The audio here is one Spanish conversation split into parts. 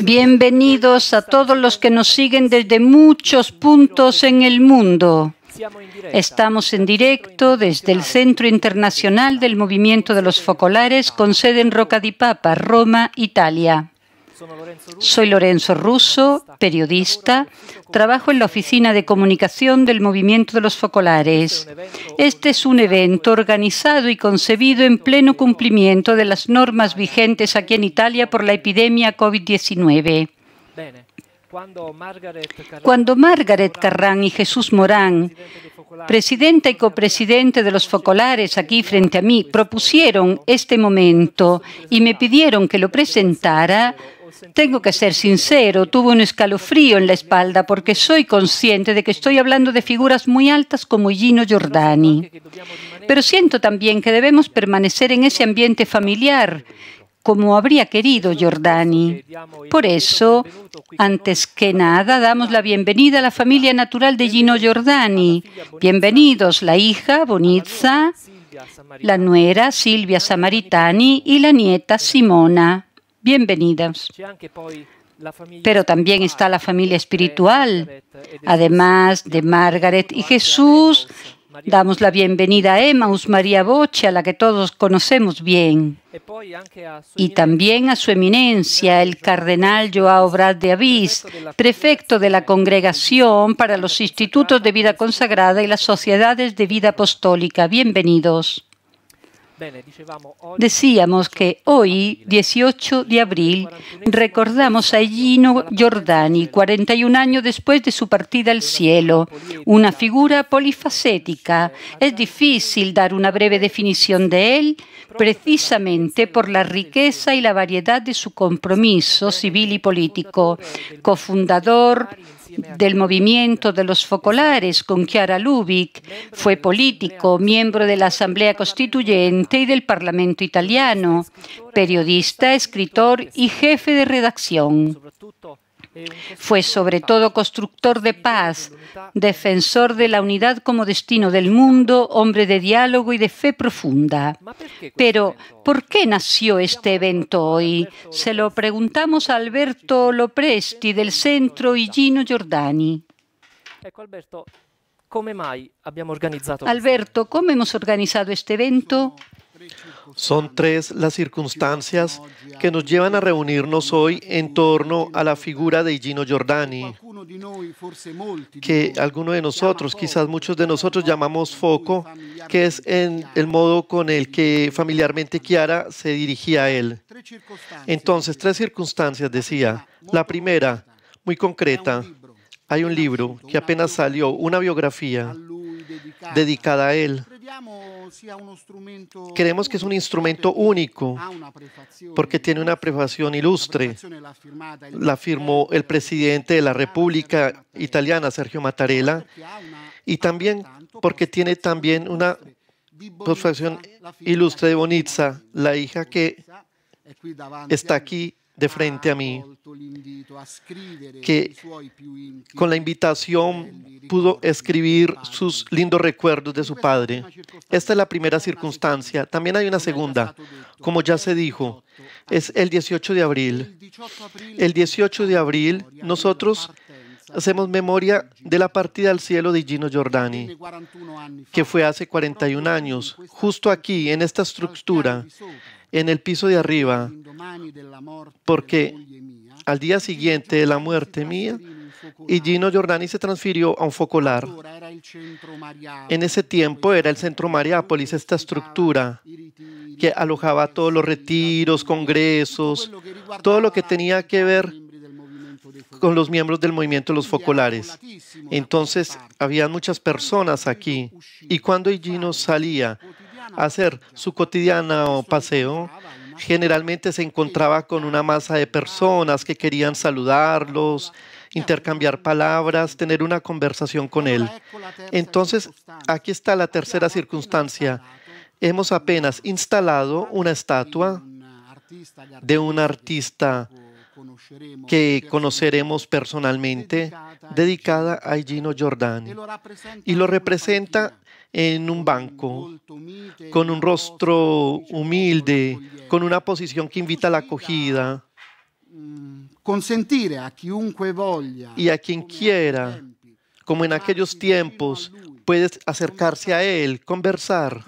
Bienvenidos a todos los que nos siguen desde muchos puntos en el mundo. Estamos en directo desde el Centro Internacional del Movimiento de los Focolares con sede en Roca di Papa, Roma, Italia. Soy Lorenzo Russo, periodista. Trabajo en la Oficina de Comunicación del Movimiento de los Focolares. Este es un evento organizado y concebido en pleno cumplimiento de las normas vigentes aquí en Italia por la epidemia COVID-19. Cuando Margaret Carrán y Jesús Morán, presidenta y copresidente de los Focolares aquí frente a mí, propusieron este momento y me pidieron que lo presentara, tengo que ser sincero, tuve un escalofrío en la espalda porque soy consciente de que estoy hablando de figuras muy altas como Gino Giordani. Pero siento también que debemos permanecer en ese ambiente familiar como habría querido Giordani. Por eso, antes que nada, damos la bienvenida a la familia natural de Gino Giordani. Bienvenidos la hija Bonizza, la nuera Silvia Samaritani y la nieta Simona. Bienvenidas. Pero también está la familia espiritual, además de Margaret y Jesús. Damos la bienvenida a Emmaus María Boche, a la que todos conocemos bien, y también a su eminencia, el cardenal Joao Brad de Avis, prefecto de la Congregación para los Institutos de Vida Consagrada y las Sociedades de Vida Apostólica. Bienvenidos. Decíamos que hoy, 18 de abril, recordamos a Gino Giordani, 41 años después de su partida al cielo, una figura polifacética. Es difícil dar una breve definición de él, precisamente por la riqueza y la variedad de su compromiso civil y político. Cofundador del movimiento de los focolares con Chiara Lubic. Fue político, miembro de la Asamblea Constituyente y del Parlamento italiano, periodista, escritor y jefe de redacción. Fue sobre todo constructor de paz, defensor de la unidad como destino del mundo, hombre de diálogo y de fe profunda. Pero, ¿por qué nació este evento hoy? Se lo preguntamos a Alberto Lopresti del Centro y Gino Giordani. Alberto, ¿cómo hemos organizado este evento? Son tres las circunstancias que nos llevan a reunirnos hoy en torno a la figura de Gino Giordani, que algunos de nosotros, quizás muchos de nosotros llamamos foco, que es en el modo con el que familiarmente Chiara se dirigía a él. Entonces, tres circunstancias, decía. La primera, muy concreta, hay un libro que apenas salió, una biografía dedicada a él. Creemos que es un instrumento único porque tiene una prefación ilustre. La firmó el presidente de la República Italiana, Sergio Mattarella, y también porque tiene también una prefación ilustre de Bonizza, la hija que está aquí de frente a mí, que con la invitación pudo escribir sus lindos recuerdos de su padre. Esta es la primera circunstancia. También hay una segunda, como ya se dijo, es el 18 de abril. El 18 de abril nosotros hacemos memoria de la partida al cielo de Gino Giordani, que fue hace 41 años, justo aquí, en esta estructura, en el piso de arriba, porque al día siguiente de la muerte mía, y Gino Giordani se transfirió a un focolar. En ese tiempo era el Centro Mariápolis, esta estructura que alojaba todos los retiros, congresos, todo lo que tenía que ver con los miembros del movimiento de los focolares. Entonces, había muchas personas aquí. Y cuando Gino salía hacer su cotidiano paseo, generalmente se encontraba con una masa de personas que querían saludarlos, intercambiar palabras, tener una conversación con él. Entonces, aquí está la tercera circunstancia. Hemos apenas instalado una estatua de un artista que conoceremos personalmente, dedicada a Gino Giordani. Y lo representa en un banco, con un rostro humilde, con una posición que invita a la acogida. consentire a voglia y a quien quiera, como en aquellos tiempos, puedes acercarse a Él, conversar,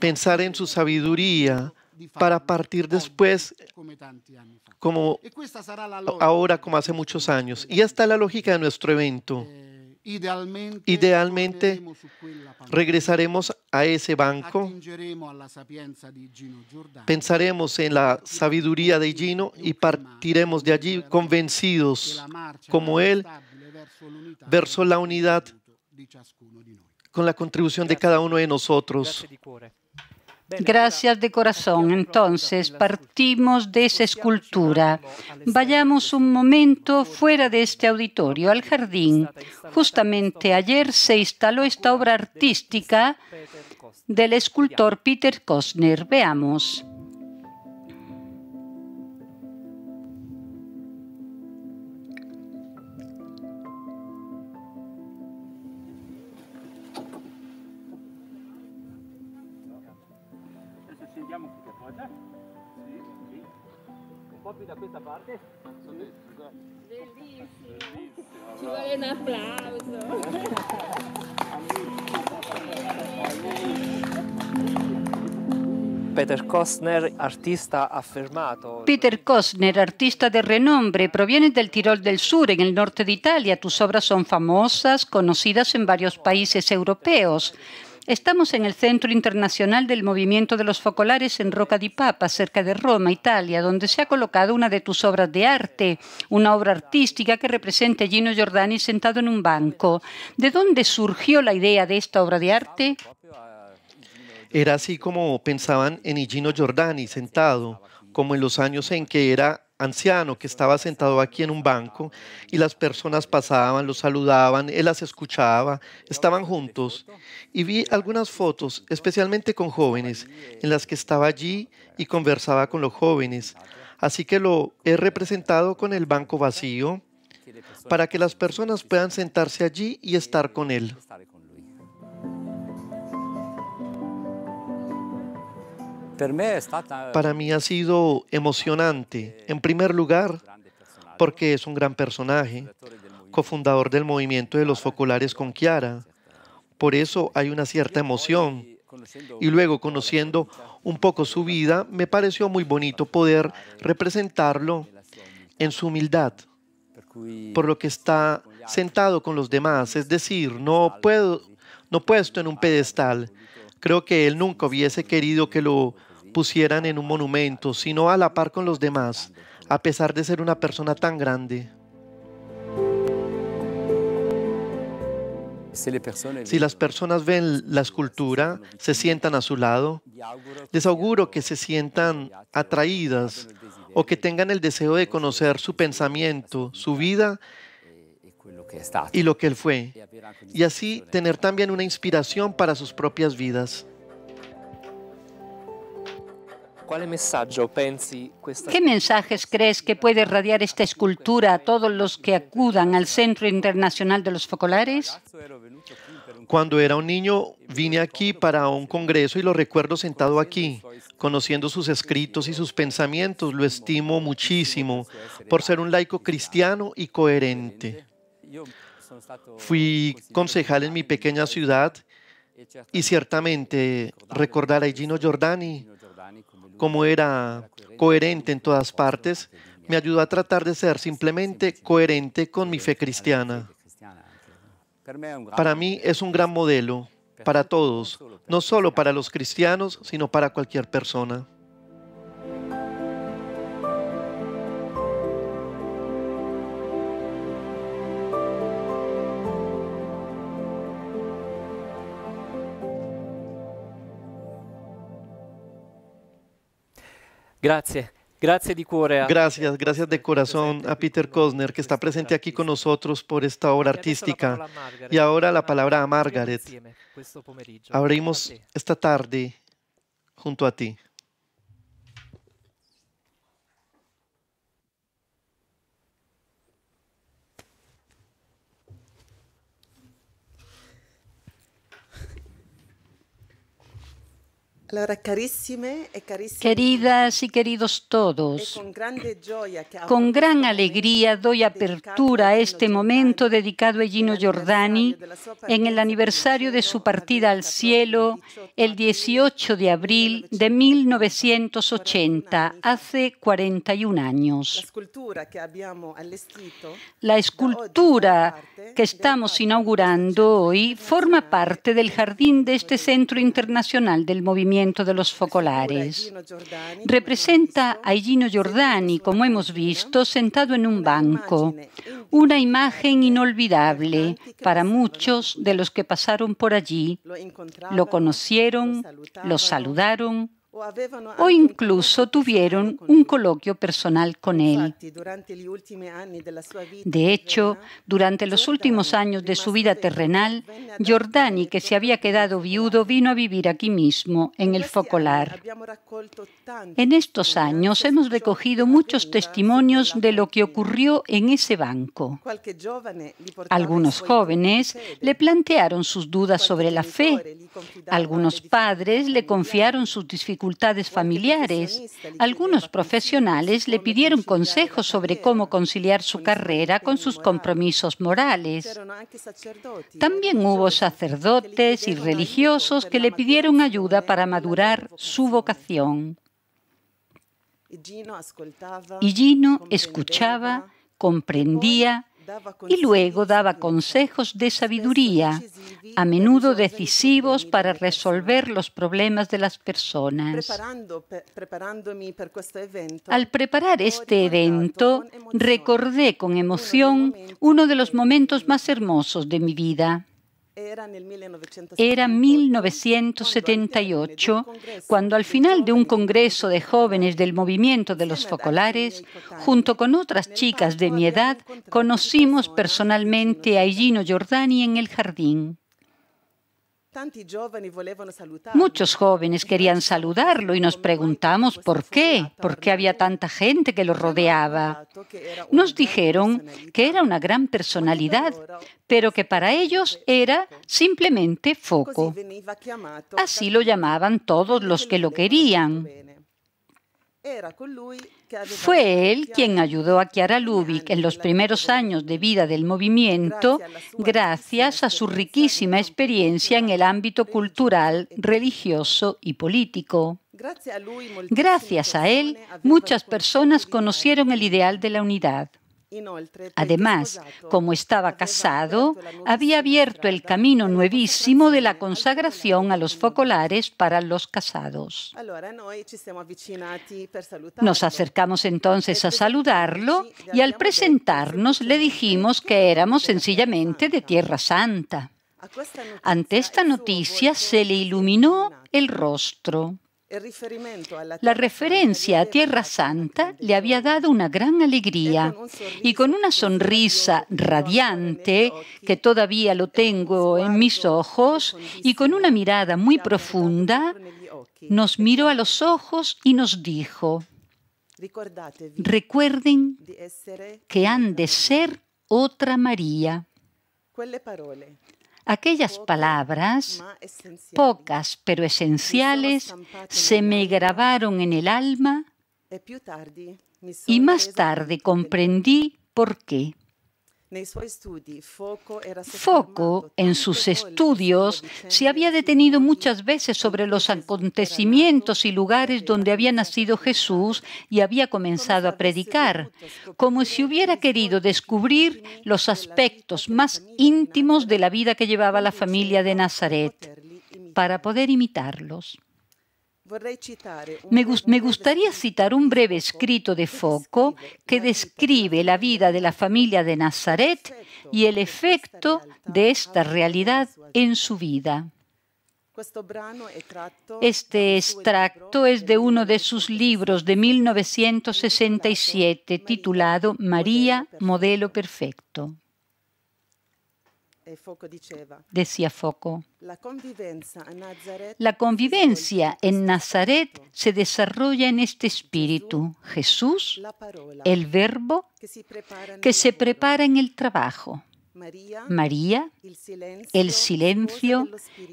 pensar en su sabiduría para partir después como E ahora, como hace muchos años. Y esta es la lógica de nuestro evento. Idealmente. Regresaremos a ese banco, pensaremos en la sabiduría de Gino y partiremos de allí convencidos, como él, verso la unidad con la contribución de cada uno de nosotros. Grazie di cuore. Bene, Gracias de corazón. Entonces, partimos de esa escultura. Vayamos un momento fuera de este auditorio, al jardín. Justamente ayer se instaló esta obra artística del escultor Peter Kostner. Veamos. Un applauso. Peter Kostner, artista affermato. Peter Kostner, artista de renombre, proviene del Tirol del Sur, en el norte de Italia. Tus obras son famosas, conocidas en varios países europeos. Estamos en el Centro Internacional del Movimiento de los Focolares en Roca di Papa, cerca de Roma, Italia, donde se ha colocado una de tus obras de arte, una obra artística que representa a Gino Giordani sentado en un banco. ¿De dónde surgió la idea de esta obra de arte? Era así como pensaban en Higino Giordani sentado, como en los años en que era anciano, que estaba sentado aquí en un banco y las personas pasaban, lo saludaban, él las escuchaba, estaban juntos. Y vi algunas fotos, especialmente con jóvenes, en las que estaba allí y conversaba con los jóvenes. Así que lo he representado con el banco vacío para que las personas puedan sentarse allí y estar con él. Para mí ha sido emocionante, en primer lugar, porque es un gran personaje, cofundador del movimiento de los focolares con Chiara. Por eso hay una cierta emoción. Y luego, conociendo un poco su vida, me pareció muy bonito poder representarlo en su humildad, por lo que está sentado con los demás, es decir, no puedo, no puesto en un pedestal. Creo que él nunca hubiese querido que lo pusieran en un monumento, sino a la par con los demás, a pesar de ser una persona tan grande. Si las personas ven la escultura, se sientan a su lado, les auguro que se sientan atraídas o que tengan el deseo de conocer su pensamiento, su vida y lo que él fue, y así tener también una inspiración para sus propias vidas. ¿Qué mensajes crees que puede radiar esta escultura a todos los que acudan al Centro Internacional de los Focolares? Cuando era un niño vine aquí para un congreso y lo recuerdo sentado aquí, conociendo sus escritos y sus pensamientos. Lo estimo muchísimo por ser un laico cristiano y coherente. Fui concejal en mi pequeña ciudad y ciertamente recordar a Gino Giordani Gino Giordani come lui como era coherente en todas partes me ayudó a tratar de ser simplemente coherente con mi fe cristiana. Para mí es un gran modelo para todos, no solo para los cristianos, sino para cualquier persona. Cuore Gracias, gracias de corazón a Peter Kosner, que está presente aquí con nosotros por esta obra artística. Y ahora la palabra a Margaret. Abrimos esta tarde junto a ti. Queridas y queridos todos, con gran alegría doy apertura a este momento dedicado a Gino Giordani en el aniversario de su partida al cielo el 18 de abril de 1980, hace 41 La años. La escultura que estamos inaugurando hoy forma parte del jardín de este Centro Internacional del Movimiento de los Focolares. Representa a Gino Giordani, como hemos visto, sentado en un banco. Una imagen inolvidable para muchos de los que pasaron por allí, lo conocieron, lo saludaron o incluso tuvieron un coloquio personal con él. De hecho, durante los últimos años de su vida terrenal, Giordani, que se había quedado viudo, vino a vivir aquí mismo, en el Focolar. En estos años hemos recogido muchos testimonios de lo que ocurrió en ese banco. Algunos jóvenes le plantearon sus dudas sobre la fe. Algunos padres le confiaron sus dificultades Familiares. Algunos profesionales le pidieron consejos sobre cómo conciliar su carrera con sus compromisos morales. También hubo sacerdotes y religiosos que le pidieron ayuda para madurar su vocación. Y Gino escuchaba, comprendía y luego daba consejos de sabiduría, a menudo decisivos para resolver los problemas de las personas. Al preparar este evento, recordé con emoción uno de los momentos más hermosos de mi vida. Era nel 1978, Era 1978, cuando al final de un congreso de jóvenes del movimiento de los focolares, junto con otras chicas de mi edad, conocimos personalmente a Gino Giordani en el jardín. Muchos jóvenes querían saludarlo y nos preguntamos por qué, por qué había tanta gente que lo rodeaba. Nos dijeron que era una gran personalidad, pero que para ellos era simplemente foco. Así lo llamaban todos los que lo querían. conosceva bene. Era colui che aveva Fue él quien ayudó a Chiara anni en los primeros años de vida del movimiento gracias a su riquísima experiencia en el ámbito cultural, religioso y político. Gracias a él, muchas personas conocieron el ideal de la unidad. Además, como estaba casado, había abierto el camino nuevísimo de la consagración a los focolares. para los casados. Nos acercamos entonces a saludarlo y al presentarnos le dijimos que éramos sencillamente de Tierra Santa. Ante esta noticia se le iluminó el rostro. La referencia a Tierra Santa le había dado una gran alegría y con una sonrisa radiante que todavía lo tengo en mis ojos y con una mirada muy profunda, nos miró a los ojos y nos dijo, recuerden que han de ser otra María. Aquellas palabras, pocas pero esenciales, se me grabaron en el alma y más tarde comprendí por qué. Foco en sus estudios, se había detenido muchas veces sobre los acontecimientos y lugares donde había nacido. Jesús y había comenzado a predicar, como si hubiera querido descubrir los aspectos más íntimos de la vida que llevaba la familia de Nazaret para poder imitarlos. Me, gustaría citar un breve escrito de Foco que describe la vida de la familia de Nazaret y el efecto de esta realidad en su vida. Este extracto es de uno de sus libros de 1967 titulado María, modelo perfecto. Decía Foco, la convivencia en Nazaret se desarrolla en este espíritu. Jesús, el verbo que se prepara en el trabajo. María, el silencio,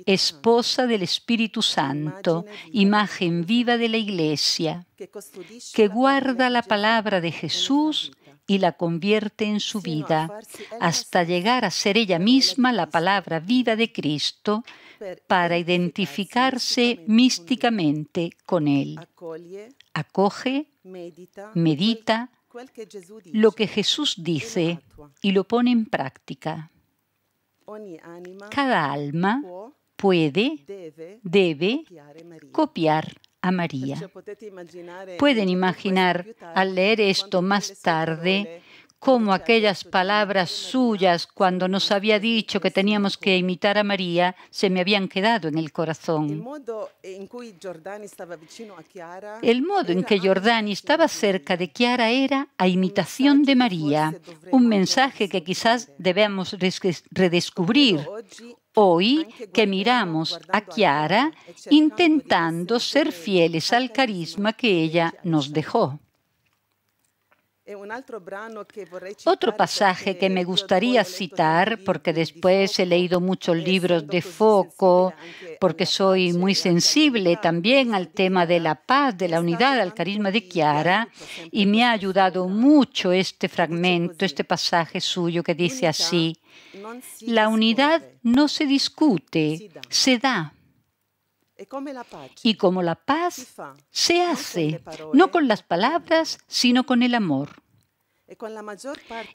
esposa del Espíritu Santo, imagen viva de la Iglesia, que guarda la palabra de Jesús. Y la convierte en su vida, hasta llegar a ser ella misma la palabra viva de Cristo para identificarse místicamente con Él. Acoge, medita, lo que Jesús dice y lo pone en práctica. Cada alma puede, debe copiar a María. Pueden imaginar al leer esto más tarde cómo aquellas palabras suyas cuando nos había dicho que nel teníamos que imitar a María se me habían quedado en el corazón. El modo en que Giordani estaba cerca de Chiara era a imitación de María, un mensaje que quizás debemos redescubrir hoy que miramos a Chiara intentando ser fieles al carisma que ella nos dejó. è un altro brano che vorrei citare Otro pasaje que me gustaría citar, porque después he leído muchos e libros de anche porque soy muy e sensible también al tema de la paz, de la unidad, al carisma de di Chiara, y me ha ayudado mucho este fragmento, este pasaje suyo que dice "L'unità así, la unidad no se discute, se da. e come la pace Y como la paz se hace, no con las palabras, sino con el amor. e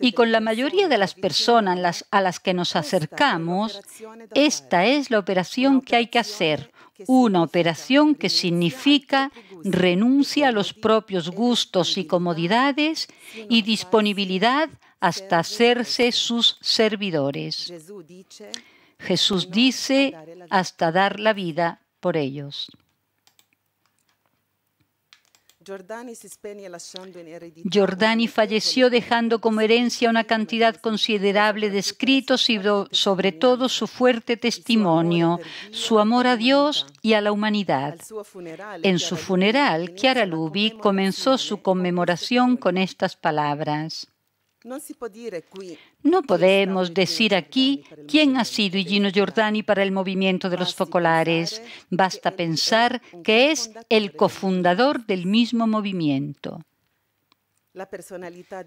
Y con la mayoría de las personas a las que nos acercamos, esta es la operación que hay que hacer, una operación que significa renuncia a los propios gustos y comodidades y disponibilidad hasta hacerse sus servidores. Jesús dice hasta dar la vida por ellos. Giordani falleció dejando como herencia una cantidad considerable de escritos y sobre todo su fuerte testimonio, su amor a Dios y a la humanidad. En su funeral, Chiara Lubi comenzó su conmemoración con estas palabras. No podemos decir aquí quién ha sido Gino. Giordani para el movimiento de los focolares. Basta pensar que es el cofundador del mismo movimiento. La personalidad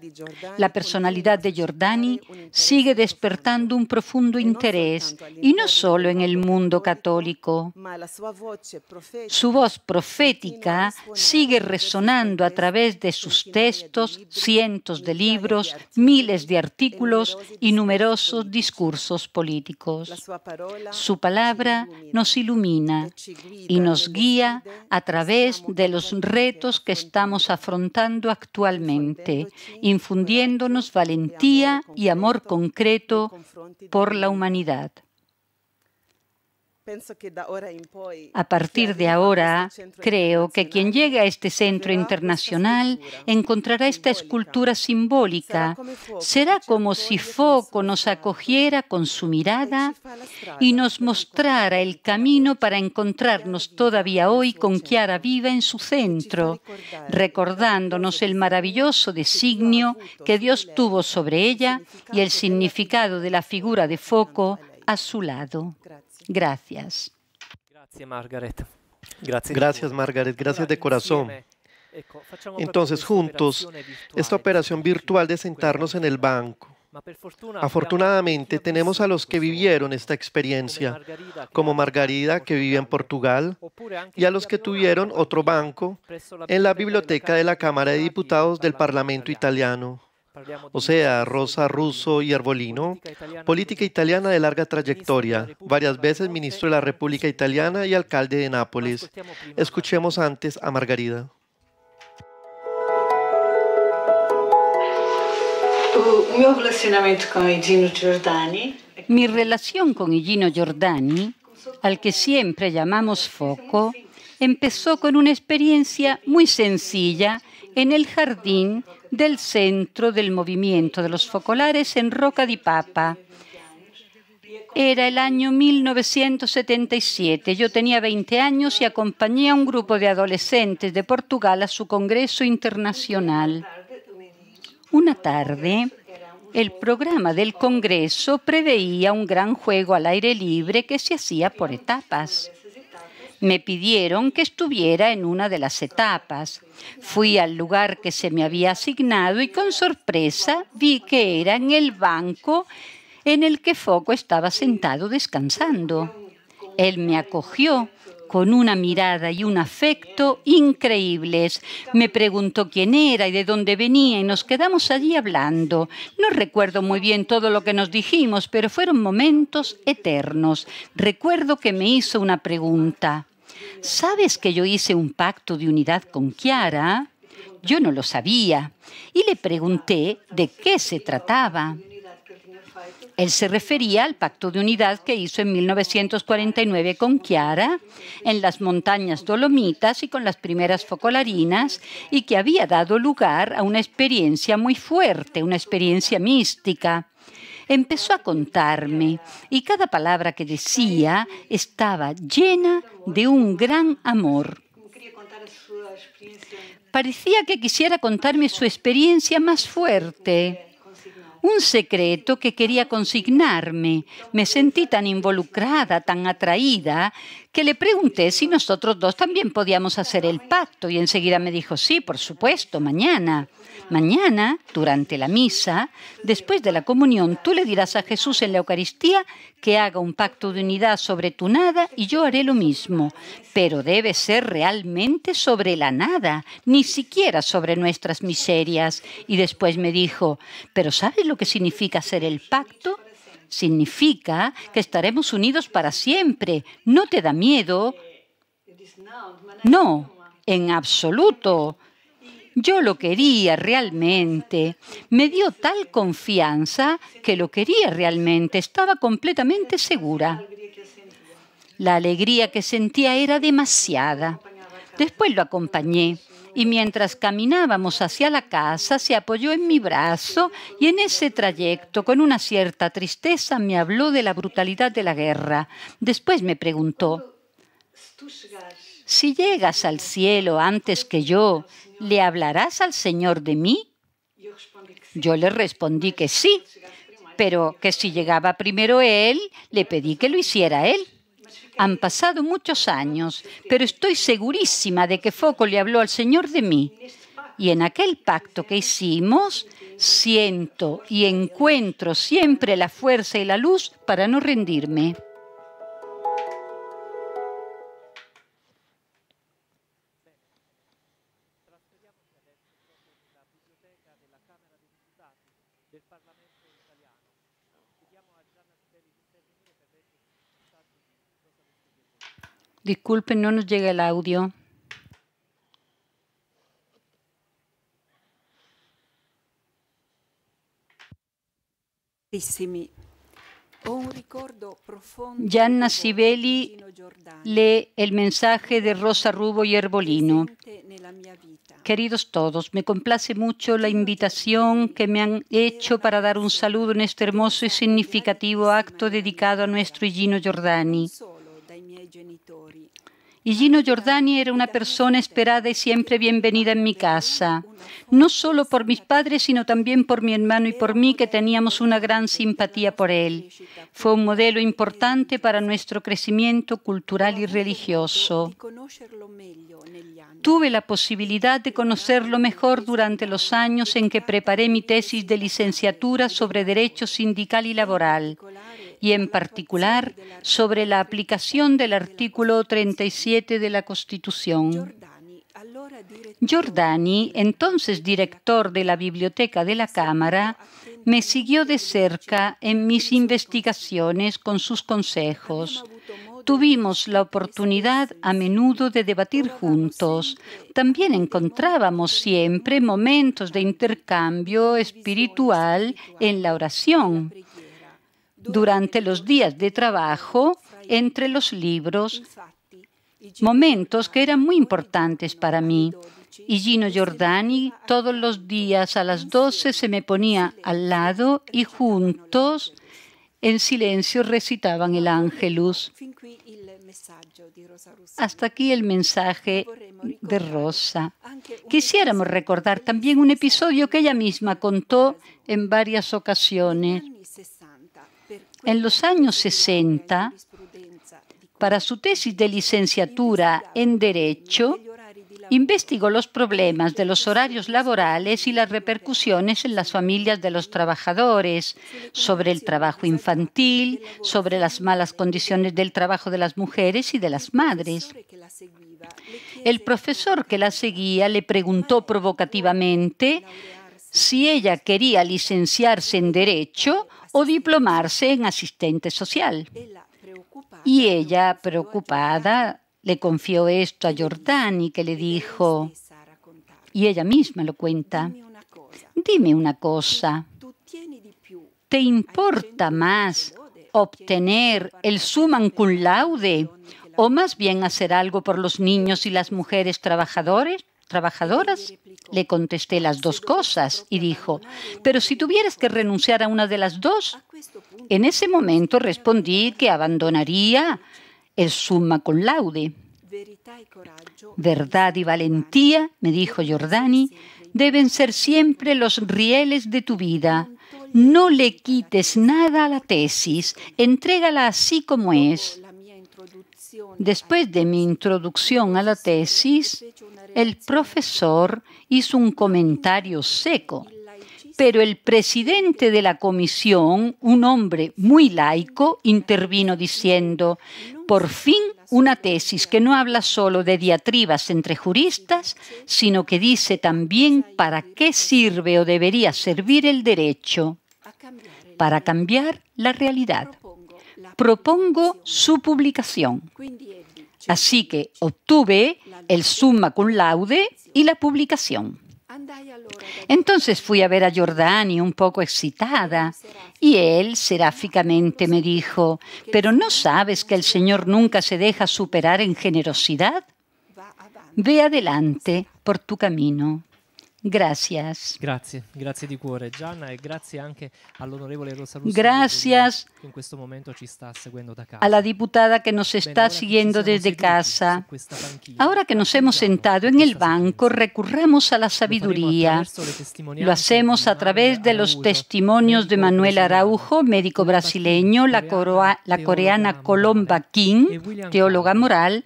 de Giordani sigue despertando un profundo e interés, y no solo en el mundo católico. Su voz profética sigue resonando a través de sus textos, cientos de libros, miles de e artículos y numerosos discursos políticos. Su palabra nos ilumina e y nos guía a che través de los retos que estamos afrontando actualmente, infundiéndonos valentía y amor concreto por la humanidad. Penso che da ora in poi A partir de ahora, centro creo que quien llegue a este centro internacional encontrará esta escultura simbólica. Será como si Foco nos acogiera con su mirada y nos mostrara el camino para encontrarnos todavía hoy con Chiara viva en su centro, recordándonos el maravilloso designio que Dios tuvo sobre ella y el significado de la figura de Foco a su lado. Gracias. Grazie Margaret. Gracias. Margaret. Gracias de corazón. Entonces, juntos, esta operación virtual de sentarnos en el banco. Afortunadamente tenemos a los que vivieron esta experiencia, como Margarida que vive en Portugal, y a los que tuvieron otro banco en la biblioteca de la Cámara de Diputados del Parlamento italiano, o sea, Rosa Russo y Arbolino, politica italiana política italiana de larga trayectoria, varias veces ministro de la República Italiana y alcalde de Nápoles. Escuchemos antes a Margarida. Mi relación con Gino Giordani, al que siempre llamamos Foco, empezó con una experiencia muy sencilla en el jardín del centro del movimiento de los focolares en Roca di Papa. Era el año 1977. Yo tenía 20 años y acompañé a un grupo de adolescentes de Portugal a su congreso internacional. Una tarde, El programa del Congreso preveía un gran juego al aire libre que se hacía por etapas. Me pidieron que estuviera en una de las etapas. Fui al lugar que se me había asignado y con sorpresa vi que era en el banco en el que Foco estaba sentado descansando. Él me acogió con una mirada y un afecto increíbles. Me preguntó quién era y de dónde venía y nos quedamos allí hablando. No recuerdo muy bien todo lo que nos dijimos, pero fueron momentos eternos. Recuerdo que me hizo una pregunta. ¿Sabes que yo hice un pacto de unidad con Chiara? Yo no lo sabía y le pregunté de qué se trataba. Él se refería al pacto de unidad que hizo en 1949 con Chiara en las montañas Dolomitas y con las primeras focolarinas y que había dado lugar a una experiencia muy fuerte, una experiencia mística. Empezó a contarme y cada palabra que decía estaba llena de un gran amor. Parecía que quisiera contarme su experiencia más fuerte un secreto que quería consignarme. Me sentí tan involucrada, tan atraída, que le pregunté si nosotros dos también podíamos hacer el pacto y enseguida me dijo, sí, por supuesto, mañana. Mañana, durante la misa, después de la comunión, tú le dirás a Jesús en la Eucaristía que haga un pacto de unidad sobre tu nada y yo haré lo mismo. Pero debe ser realmente sobre la nada, ni siquiera sobre nuestras miserias. Y después me dijo, pero ¿sabes lo que significa hacer el pacto? Significa que estaremos unidos para siempre. ¿No te da miedo? No, en absoluto. Yo lo quería realmente. Me dio tal confianza que lo quería realmente. Estaba completamente segura. La alegría que sentía era demasiada. Después lo acompañé y mientras caminábamos hacia la casa se apoyó en mi brazo y en ese trayecto, con una cierta tristeza, me habló de la brutalidad de la guerra. Después me preguntó, si llegas al cielo antes que yo, ¿le hablarás al Señor de mí? Yo le respondí que sí, pero que si llegaba primero Él, le pedí que lo hiciera Él. Han pasado muchos años, pero estoy segurísima de que Foco le habló al Señor de mí. Y en aquel pacto que hicimos, siento y encuentro siempre la fuerza y la luz para no rendirme. Disculpen, no nos llega el audio. Gianna Sibeli lee el mensaje de Rosa Rubo y Herbolino. Queridos todos, me complace mucho la invitación que me han hecho para dar un saludo en este hermoso y significativo acto dedicado a nuestro Gino Giordani. Y Gino Giordani era una persona esperada y siempre bienvenida en mi casa, no solo por mis padres, sino también por mi hermano y por mí, que teníamos una gran simpatía por él. Fue un modelo importante para nuestro crecimiento cultural y religioso. Tuve la posibilidad de conocerlo mejor durante los años en que preparé mi tesis de licenciatura sobre Derecho Sindical y Laboral y en particular sobre la aplicación del artículo 37 de la Constitución. Giordani, entonces director de la Biblioteca de la Cámara, me siguió de cerca en mis investigaciones con sus consejos. Tuvimos la oportunidad a menudo de debatir juntos. También encontrábamos siempre momentos de intercambio espiritual en la oración durante los días de trabajo entre los libros, momentos que eran muy importantes para mí. Y Gino Giordani todos los días a las 12 se me ponía al lado y juntos en silencio recitaban el Ángelus. Hasta aquí el mensaje de Rosa. Quisiéramos recordar también un episodio que ella misma contó en varias ocasiones. En los años 60, para su tesis de licenciatura en Derecho, investigó los problemas de los horarios laborales y las repercusiones en las familias de los trabajadores, sobre el trabajo infantil, sobre las malas condiciones del trabajo de las mujeres y de las madres. El profesor que la seguía le preguntó provocativamente si ella quería licenciarse en Derecho o diplomarse en asistente social. Y ella, preocupada, le confió esto a Giordani, que le dijo, y ella misma lo cuenta, dime una cosa, ¿te importa más obtener el suman cum laude o más bien hacer algo por los niños y las mujeres trabajadores? Trabajadoras? Le contesté las dos cosas y dijo, pero si tuvieras que renunciar a una de las dos, en ese momento respondí que abandonaría el summa con laude. Verdad y valentía, me dijo Giordani, deben ser siempre los rieles de tu vida. No le quites nada a la tesis, entrégala así como es. Después de mi introducción a la tesis, el profesor hizo un comentario seco, pero el presidente de la comisión, un hombre muy laico, intervino diciendo, por fin una tesis que no habla solo de diatribas entre juristas, sino que dice también para qué sirve o debería servir el derecho, para cambiar la realidad. Propongo su publicación. Así que obtuve el summa cum laude y la publicación. Entonces fui a ver a Giordani un poco excitada y él seráficamente me dijo, ¿pero no sabes que el Señor nunca se deja superar en generosidad? Ve adelante por tu camino. Gracias. Grazie, grazie di cuore Gianna e grazie anche all'onorevole Rosa Russo Gracias che in questo momento ci sta seguendo da casa. a la diputada que nos está siguiendo desde casa. Ahora que nos hemos sentado en el banco, recurramos a la sabiduría. Lo hacemos a través de los testimonios de Manuel Araujo, médico brasileño, la, coroa- la coreana Colomba King, teóloga moral,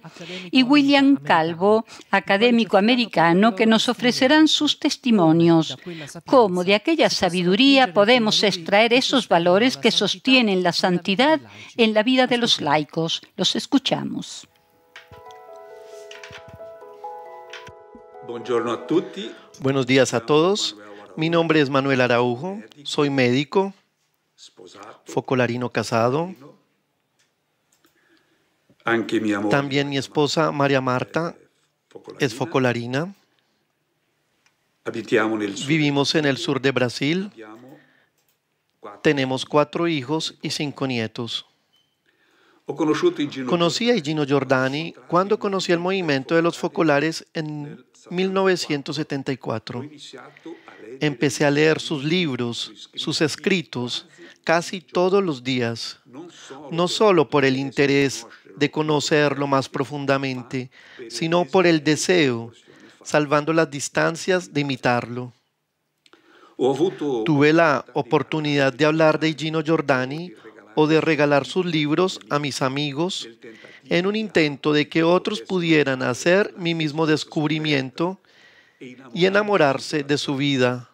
y William Calvo, académico americano, que nos ofrecerán sus testimonios. Cómo de aquella sabiduría podemos extraer esos valores que sostienen la santidad en la vida de los laicos. Los escuchamos. Buenos días a todos. Mi nombre es Manuel Araujo. Soy médico, focolarino casado. También mi esposa María Marta es focolarina. Vivimos en el sur de Brasil. Tenemos cuatro hijos y cinco nietos. Conocí a Gino Giordani cuando conocí el movimiento de los focolares en 1974. Ho iniziato a leggere Empecé a leer sus libros, sus escritos, casi todos los días, no solo por el interés de conocerlo más profundamente, sino por el deseo, salvando las distancias, de imitarlo. Tuve la oportunidad de hablar de Gino Giordani o de regalar sus libros a mis amigos en un intento de que otros pudieran hacer mi mismo descubrimiento y enamorarse de su vida,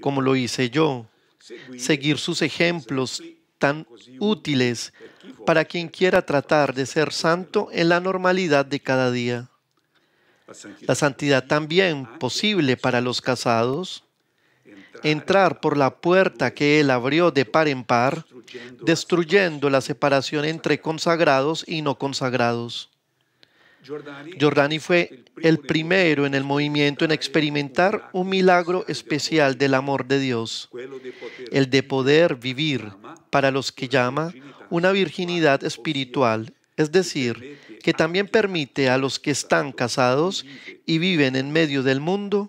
como lo hice yo. Seguir sus ejemplos tan útiles para quien quiera tratar de ser santo en la normalidad de cada día. La santidad también posible para los casados. Entrar por la puerta que Él abrió de par en par, destruyendo la separación entre consagrados y no consagrados. Giordani fue el primero en el movimiento en experimentar un milagro especial del amor de Dios, el de poder vivir para los que llama una virginidad espiritual, es decir, que también permite a los que están casados y viven en medio del mundo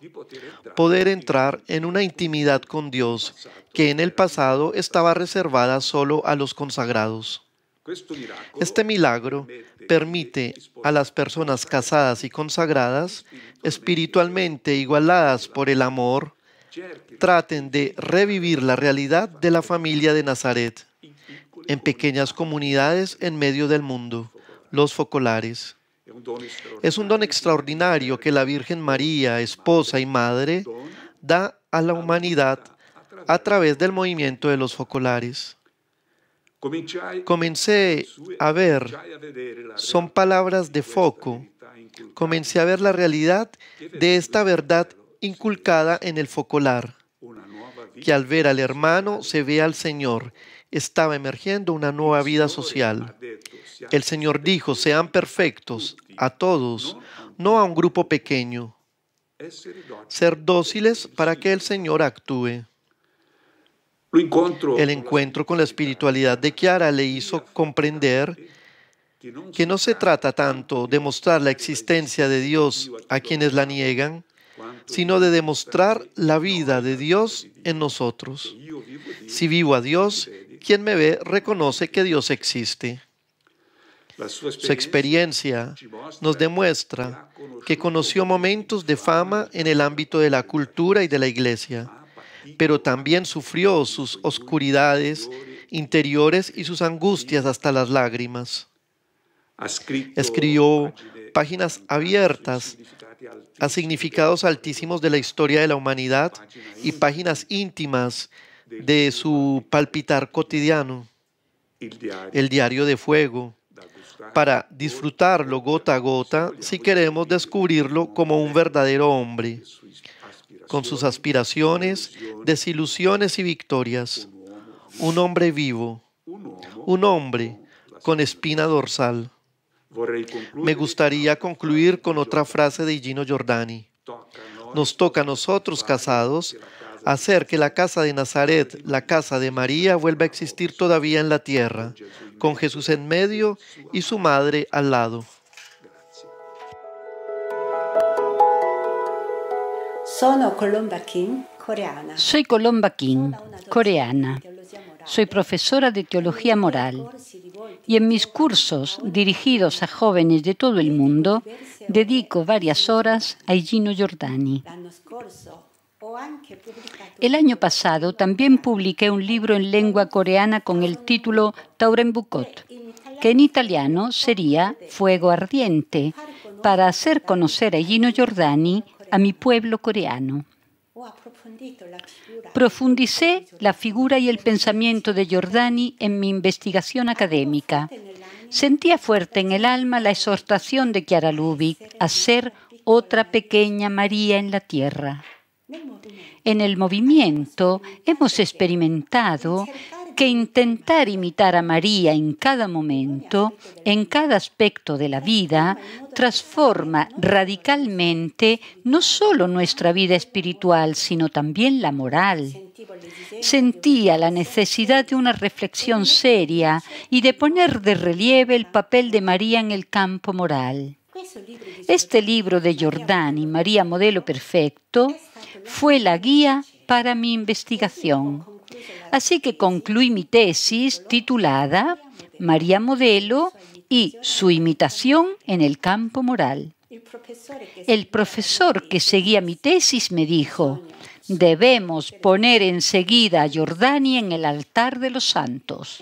poder entrar en una intimidad con Dios que en el pasado estaba reservada solo a los consagrados. Este milagro permite a las personas casadas y consagradas, espiritualmente igualadas por el amor, traten de revivir la realidad de la familia de Nazaret en pequeñas comunidades en medio del mundo, los focolares. Es un don extraordinario que la Virgen María, esposa y madre, da a la humanidad a través del movimiento de los focolares. Comencé a ver, son palabras de foco, comencé a ver la realidad de esta verdad inculcada en el focolar, que al ver al hermano se ve al Señor. Estaba emergiendo una nueva vida social. El Señor dijo, sean perfectos a todos, no a un grupo pequeño. Ser dóciles para que el Señor actúe. El encuentro con la espiritualidad de Chiara le hizo comprender que no se trata tanto de mostrar la existencia de Dios a quienes la niegan, sino de demostrar la vida de Dios en nosotros. Si vivo a Dios, quien me ve reconoce que Dios existe. Su experiencia nos demuestra que conoció momentos de fama en el ámbito de la cultura y de la iglesia, pero también sufrió sus oscuridades interiores y sus angustias hasta las lágrimas. Escribió páginas abiertas a significados altísimos de la historia de la humanidad y páginas íntimas de su palpitar cotidiano, el diario de fuego, para disfrutarlo gota a gota si queremos descubrirlo como un verdadero hombre, con sus aspiraciones, desilusiones y victorias. Un hombre vivo, un hombre con espina dorsal. Me gustaría concluir con otra frase de Gino Giordani. Nos toca a nosotros casados hacer que la casa de Nazaret, la casa de María, vuelva a existir todavía en la tierra, con Jesús en medio y su madre al lado. Soy Colomba King, coreana. Soy profesora de teología moral y en mis cursos dirigidos a jóvenes de todo el mundo dedico varias horas a Gino Giordani. El año pasado también publiqué un libro en lengua coreana con el título Taurenbukot, que en italiano sería Fuego Ardiente, para hacer conocer a Gino Giordani a mi pueblo coreano. Profundicé la figura y el pensamiento de Giordani en mi investigación académica. Sentía fuerte en el alma la exhortación de Chiara Lubick a ser otra pequeña María en la tierra. En el movimiento hemos experimentado que intentar imitar a María en cada momento, en cada aspecto de la vida, transforma radicalmente no solo nuestra vida espiritual, sino también la moral. Sentía la necesidad de una reflexión seria y de poner de relieve el papel de María en el campo moral. Este libro de Giordani, María Modelo Perfecto, fue la guía para mi investigación. Así que concluí mi tesis titulada María Modelo y su imitación en el campo moral. El profesor que seguía mi tesis me dijo, debemos poner enseguida a Giordani en el altar de los santos.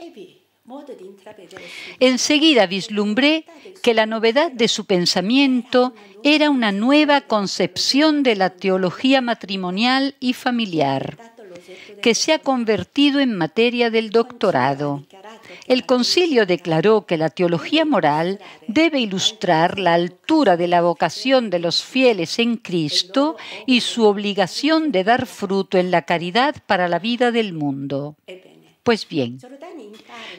Enseguida vislumbré que la novedad de su pensamiento era una nueva concepción de la teología matrimonial y familiar, que se ha convertido en materia del doctorado. El concilio declaró que la teología moral debe ilustrar la altura de la vocación de los fieles en Cristo y su obligación de dar fruto en la caridad para la vida del mundo. Pues bien,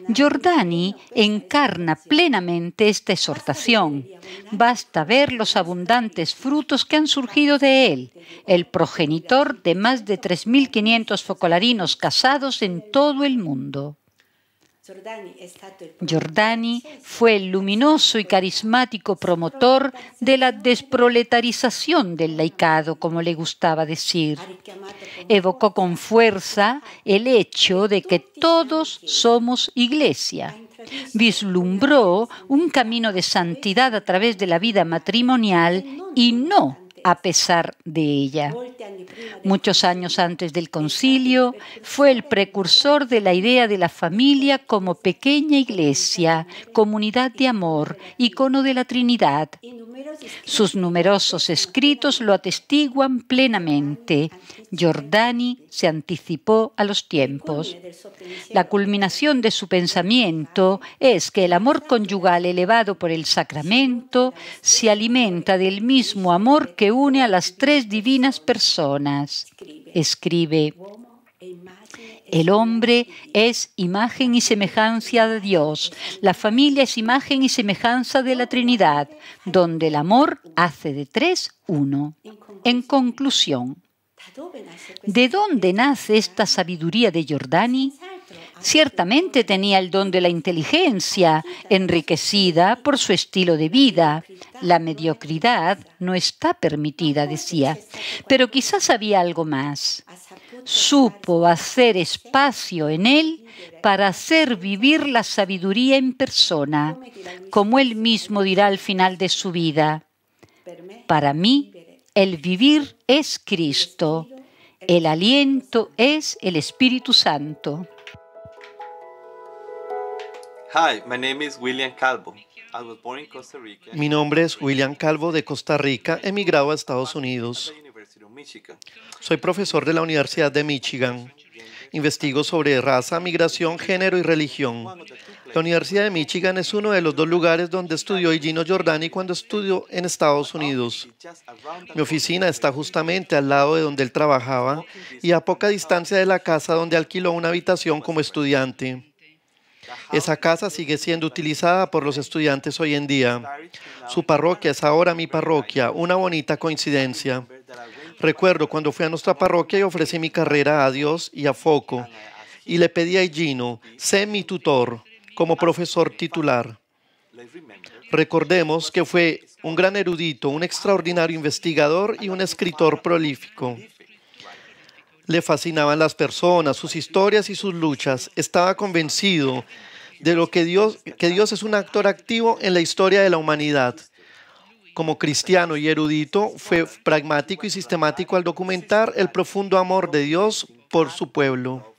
Giordani encarna plenamente esta exhortación. Basta ver los abundantes frutos que han surgido de él, el progenitor de más de 3.500 focolarinos casados en todo el mundo. Giordani fue el luminoso y carismático promotor de la desproletarización del laicado, como le gustaba decir. Evocó con fuerza el hecho de que todos somos iglesia. vislumbró un camino de santidad a través de la vida matrimonial y no a pesar de ella. Muchos años antes del concilio, fue el precursor de la idea de la familia como pequeña iglesia, comunidad de amor, icono de la Trinidad. Sus numerosos escritos lo atestiguan plenamente. Giordani se anticipó a los tiempos. La culminación de su pensamiento es que el amor conyugal elevado por el sacramento se alimenta del mismo amor que une a las tres divinas personas. Escribe, el hombre es imagen y semejanza de Dios. La familia es imagen y semejanza de la Trinidad, donde el amor hace de tres uno. En conclusión, ¿de dónde nace esta sabiduría de Giordani? Ciertamente tenía el don de la inteligencia, enriquecida por su estilo de vida. La mediocridad no está permitida, decía, pero quizás había algo más. Supo hacer espacio en él para hacer vivir la sabiduría en persona, como él mismo dirá al final de su vida. Para mí, el vivir es Cristo, el aliento es el Espíritu Santo. Mi nombre es William Calvo de Costa Rica, emigrado a Estados Unidos. Soy profesor de la Universidad de Michigan. Investigo sobre raza, migración, género y religión. La Universidad de Michigan es uno de los dos lugares donde estudió Gino Giordani cuando estudió en Estados Unidos. Mi oficina está justamente al lado de donde él trabajaba y a poca distancia de la casa donde alquiló una habitación como estudiante. Esa casa sigue siendo utilizada por los estudiantes hoy en día. Su parroquia es ahora mi parroquia, una bonita coincidencia. Recuerdo cuando fui a nuestra parroquia y ofrecí mi carrera a Dios y a Foco y le pedí a Gino, sé mi tutor como profesor titular. Recordemos que fue un gran erudito, un extraordinario investigador y un escritor prolífico. Le fascinaban las personas, sus historias y sus luchas. Estaba convencido de lo que Dios, que Dios es un actor activo en la historia de la humanidad. Como cristiano y erudito, fue pragmático y sistemático al documentar el profundo amor de Dios por su pueblo.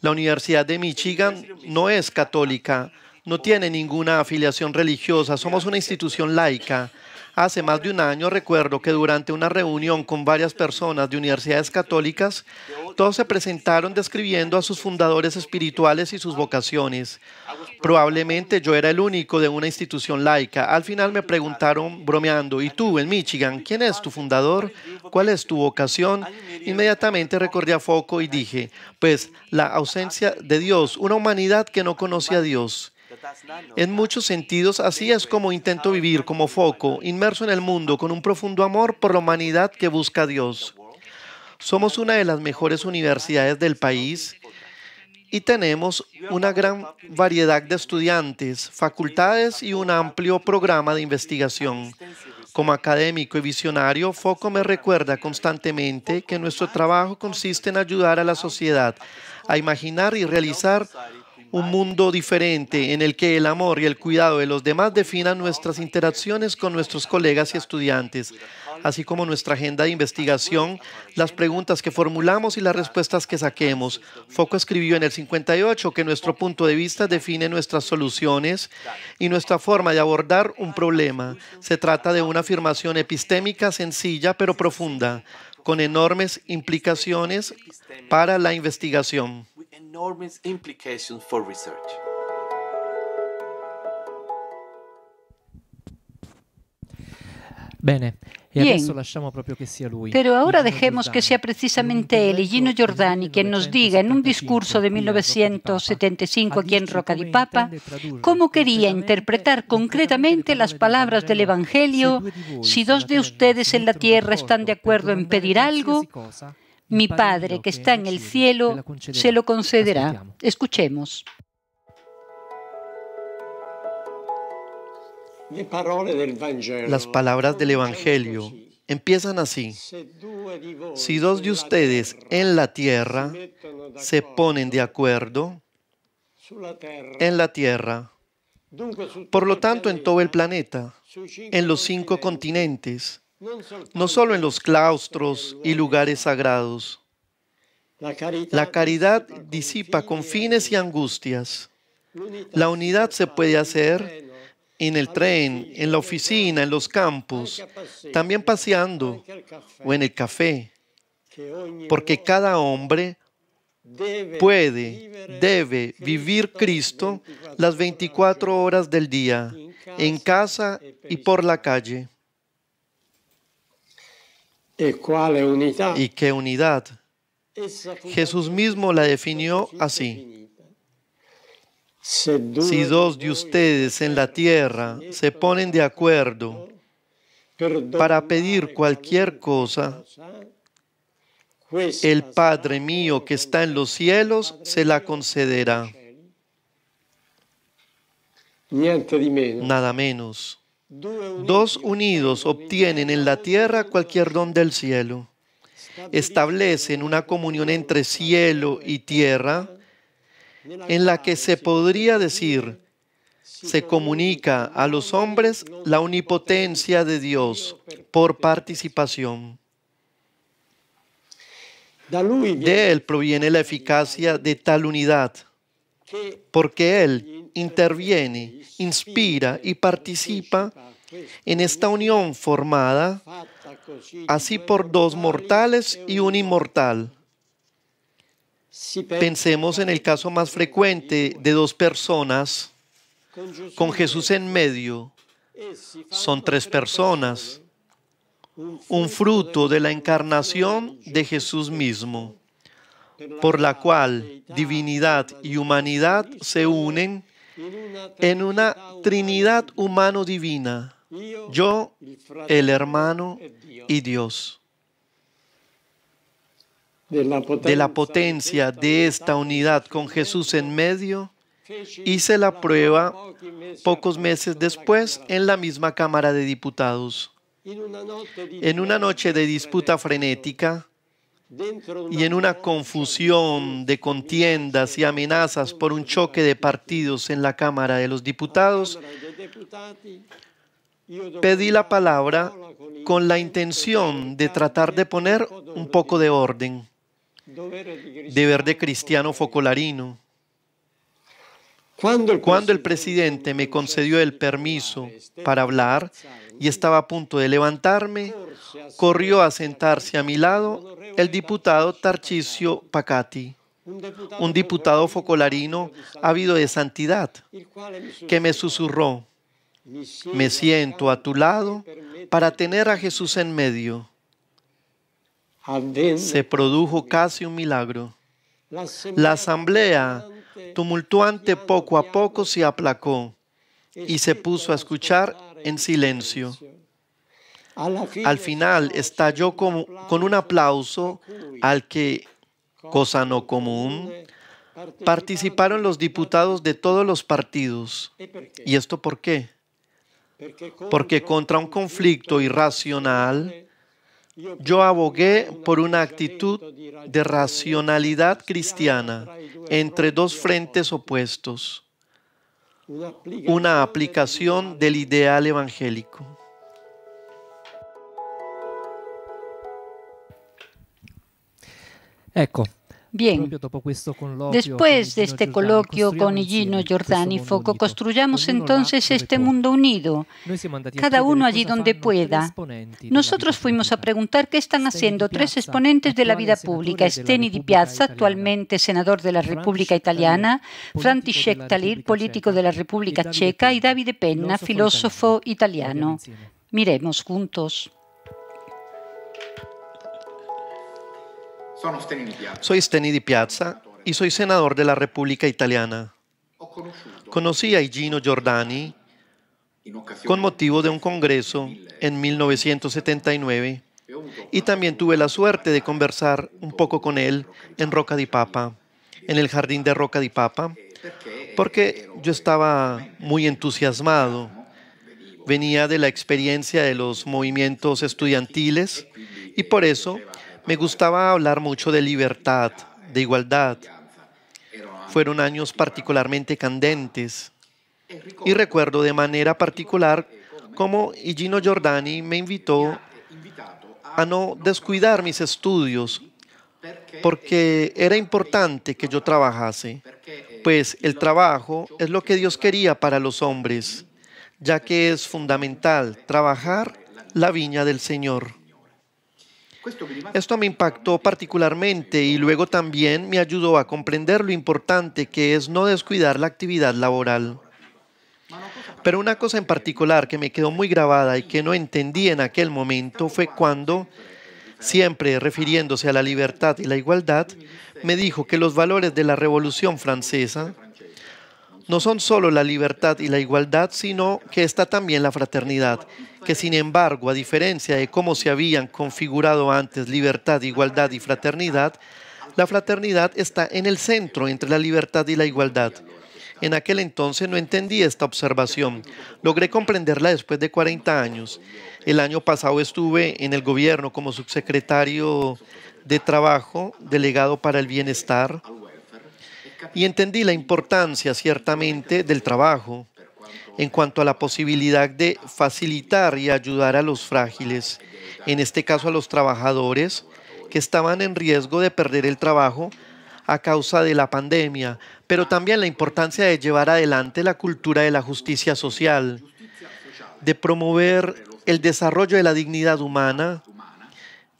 La Universidad de Michigan no es católica, no tiene ninguna afiliación religiosa, somos una institución laica. Hace más de un año recuerdo que durante una reunión con varias personas de universidades católicas, todos se presentaron describiendo a sus fundadores espirituales y sus vocaciones. Probablemente yo era el único de una institución laica. Al final me preguntaron bromeando, ¿y tú en Michigan? ¿Quién es tu fundador? ¿Cuál es tu vocación? Inmediatamente recordé a Foco y dije, pues la ausencia de Dios, una humanidad que no conocía a Dios. En muchos sentidos, así es como intento vivir como foco, inmerso en el mundo, con un profundo amor por la humanidad que busca a Dios. Somos una de las mejores universidades del país y tenemos una gran variedad de estudiantes, facultades y un amplio programa de investigación. Como académico y visionario, Foco me recuerda constantemente que nuestro trabajo consiste en ayudar a la sociedad a imaginar y realizar un mundo diferente en el que el amor y el cuidado de los demás definan nuestras interacciones con nuestros colegas y estudiantes, así como nuestra agenda de investigación, las preguntas que formulamos y las respuestas que saquemos. Foco escribió en el 58 que nuestro punto de vista define nuestras soluciones y nuestra forma de abordar un problema. Se trata de una afirmación epistémica sencilla pero profunda, con enormes implicaciones para la investigación. Enormous implications for research. Bene, e Bien. adesso lasciamo proprio che sia lui. Pero ahora Gino dejemos que Giordani, sea precisamente él, Gino Giordani, quien nos diga en un discurso de 1975 aquí en Roca di Papa cómo quería interpretar concretamente las palabras del Evangelio. Si dos de ustedes en la tierra están de acuerdo en pedir algo, mi Padre que está en el cielo se lo concederá. Escuchemos. Las palabras del Evangelio empiezan así. Si dos de ustedes en la tierra se ponen de acuerdo en la tierra. Por lo tanto, en todo el planeta, en los cinco continentes, no solo en los claustros y lugares sagrados. La caridad disipa confines y angustias. La unidad se puede hacer en el tren, en la oficina, en los campos, también paseando o en el café, porque cada hombre puede, debe vivir Cristo las 24 horas del día, en casa y por la calle. ¿Y qué unidad? Jesús mismo la definió así. Si dos de ustedes en la tierra se ponen de acuerdo para pedir cualquier cosa, el Padre mío que está en los cielos se la concederá. Nada menos. Dos unidos obtienen en la tierra cualquier don del cielo. Establecen una comunión entre cielo y tierra en la que se podría decir, se comunica a los hombres la omnipotencia de Dios por participación. De Él proviene la eficacia de tal unidad, porque Él interviene, inspira y participa en esta unión formada así por dos mortales y un inmortal. Pensemos en el caso más frecuente de dos personas con Jesús en medio. Son tres personas, un fruto de la encarnación de Jesús mismo, por la cual divinidad y humanidad se unen en una Trinidad humano-divina. Yo, el hermano y Dios. De la potencia de esta unidad con Jesús en medio, hice la prueba pocos meses después en la misma Cámara de Diputados. En una noche de disputa frenética y en una confusión de contiendas y amenazas por un choque de partidos en la Cámara de los Diputados, pedí la palabra con la intención de tratar de poner un poco de orden, deber de cristiano focolarino. Cuando el presidente me concedió el permiso para hablar y estaba a punto de levantarme, corrió a sentarse a mi lado el diputado Tarcisio Pacati, un diputado focolarino ávido de santidad, que me susurró, me siento a tu lado para tener a Jesús en medio. Se produjo casi un milagro. La asamblea tumultuante poco a poco se aplacó y se puso a escuchar en silencio. Al final estalló con, con un aplauso al que, cosa no común, participaron los diputados de todos los partidos. ¿Y esto por qué? Porque contra un conflicto irracional, yo abogué por una actitud de racionalidad cristiana entre dos frentes opuestos, una aplicación del ideal evangélico. Ecco, Bien, después de este coloquio con Gino Giordani Foco, construyamos entonces este mundo unido, cada uno allí donde pueda. Nosotros fuimos a preguntar qué están haciendo tres exponentes de la vida pública, Steni Di Piazza, actualmente senador de la República Italiana, František Talir, político de la República Checa, y Davide Penna, filósofo italiano. Miremos juntos. Soy Steni Di Piazza y soy senador de la República Italiana. Conocí a Gino Giordani con motivo de un congreso en 1979 y también tuve la suerte de conversar un poco con él en Roca di Papa, en el jardín de Roca di Papa, porque yo estaba muy entusiasmado. Venía de la experiencia de los movimientos estudiantiles y por eso me gustaba hablar mucho de libertad, de igualdad. Fueron años particularmente candentes. Y recuerdo de manera particular cómo Gino Giordani me invitó a no descuidar mis estudios, porque era importante que yo trabajase, pues el trabajo es lo que Dios quería para los hombres, ya que es fundamental trabajar la viña del Señor. Esto me impactó particularmente y luego también me ayudó a comprender lo importante que es no descuidar la actividad laboral. Pero una cosa en particular que me quedó muy grabada y que no entendí en aquel momento fue cuando, siempre refiriéndose a la libertad y la igualdad, me dijo que los valores de la Revolución Francesa no son solo la libertad y la igualdad, sino que está también la fraternidad, que sin embargo, a diferencia de cómo se habían configurado antes libertad, igualdad y fraternidad, la fraternidad está en el centro entre la libertad y la igualdad. En aquel entonces no entendí esta observación. Logré comprenderla después de 40 años. El año pasado estuve en el gobierno como subsecretario de Trabajo, delegado para el Bienestar, y entendí la importancia ciertamente del trabajo en cuanto a la posibilidad de facilitar y ayudar a los frágiles, en este caso a los trabajadores que estaban en riesgo de perder el trabajo a causa de la pandemia, pero también la importancia de llevar adelante la cultura de la justicia social, de promover el desarrollo de la dignidad humana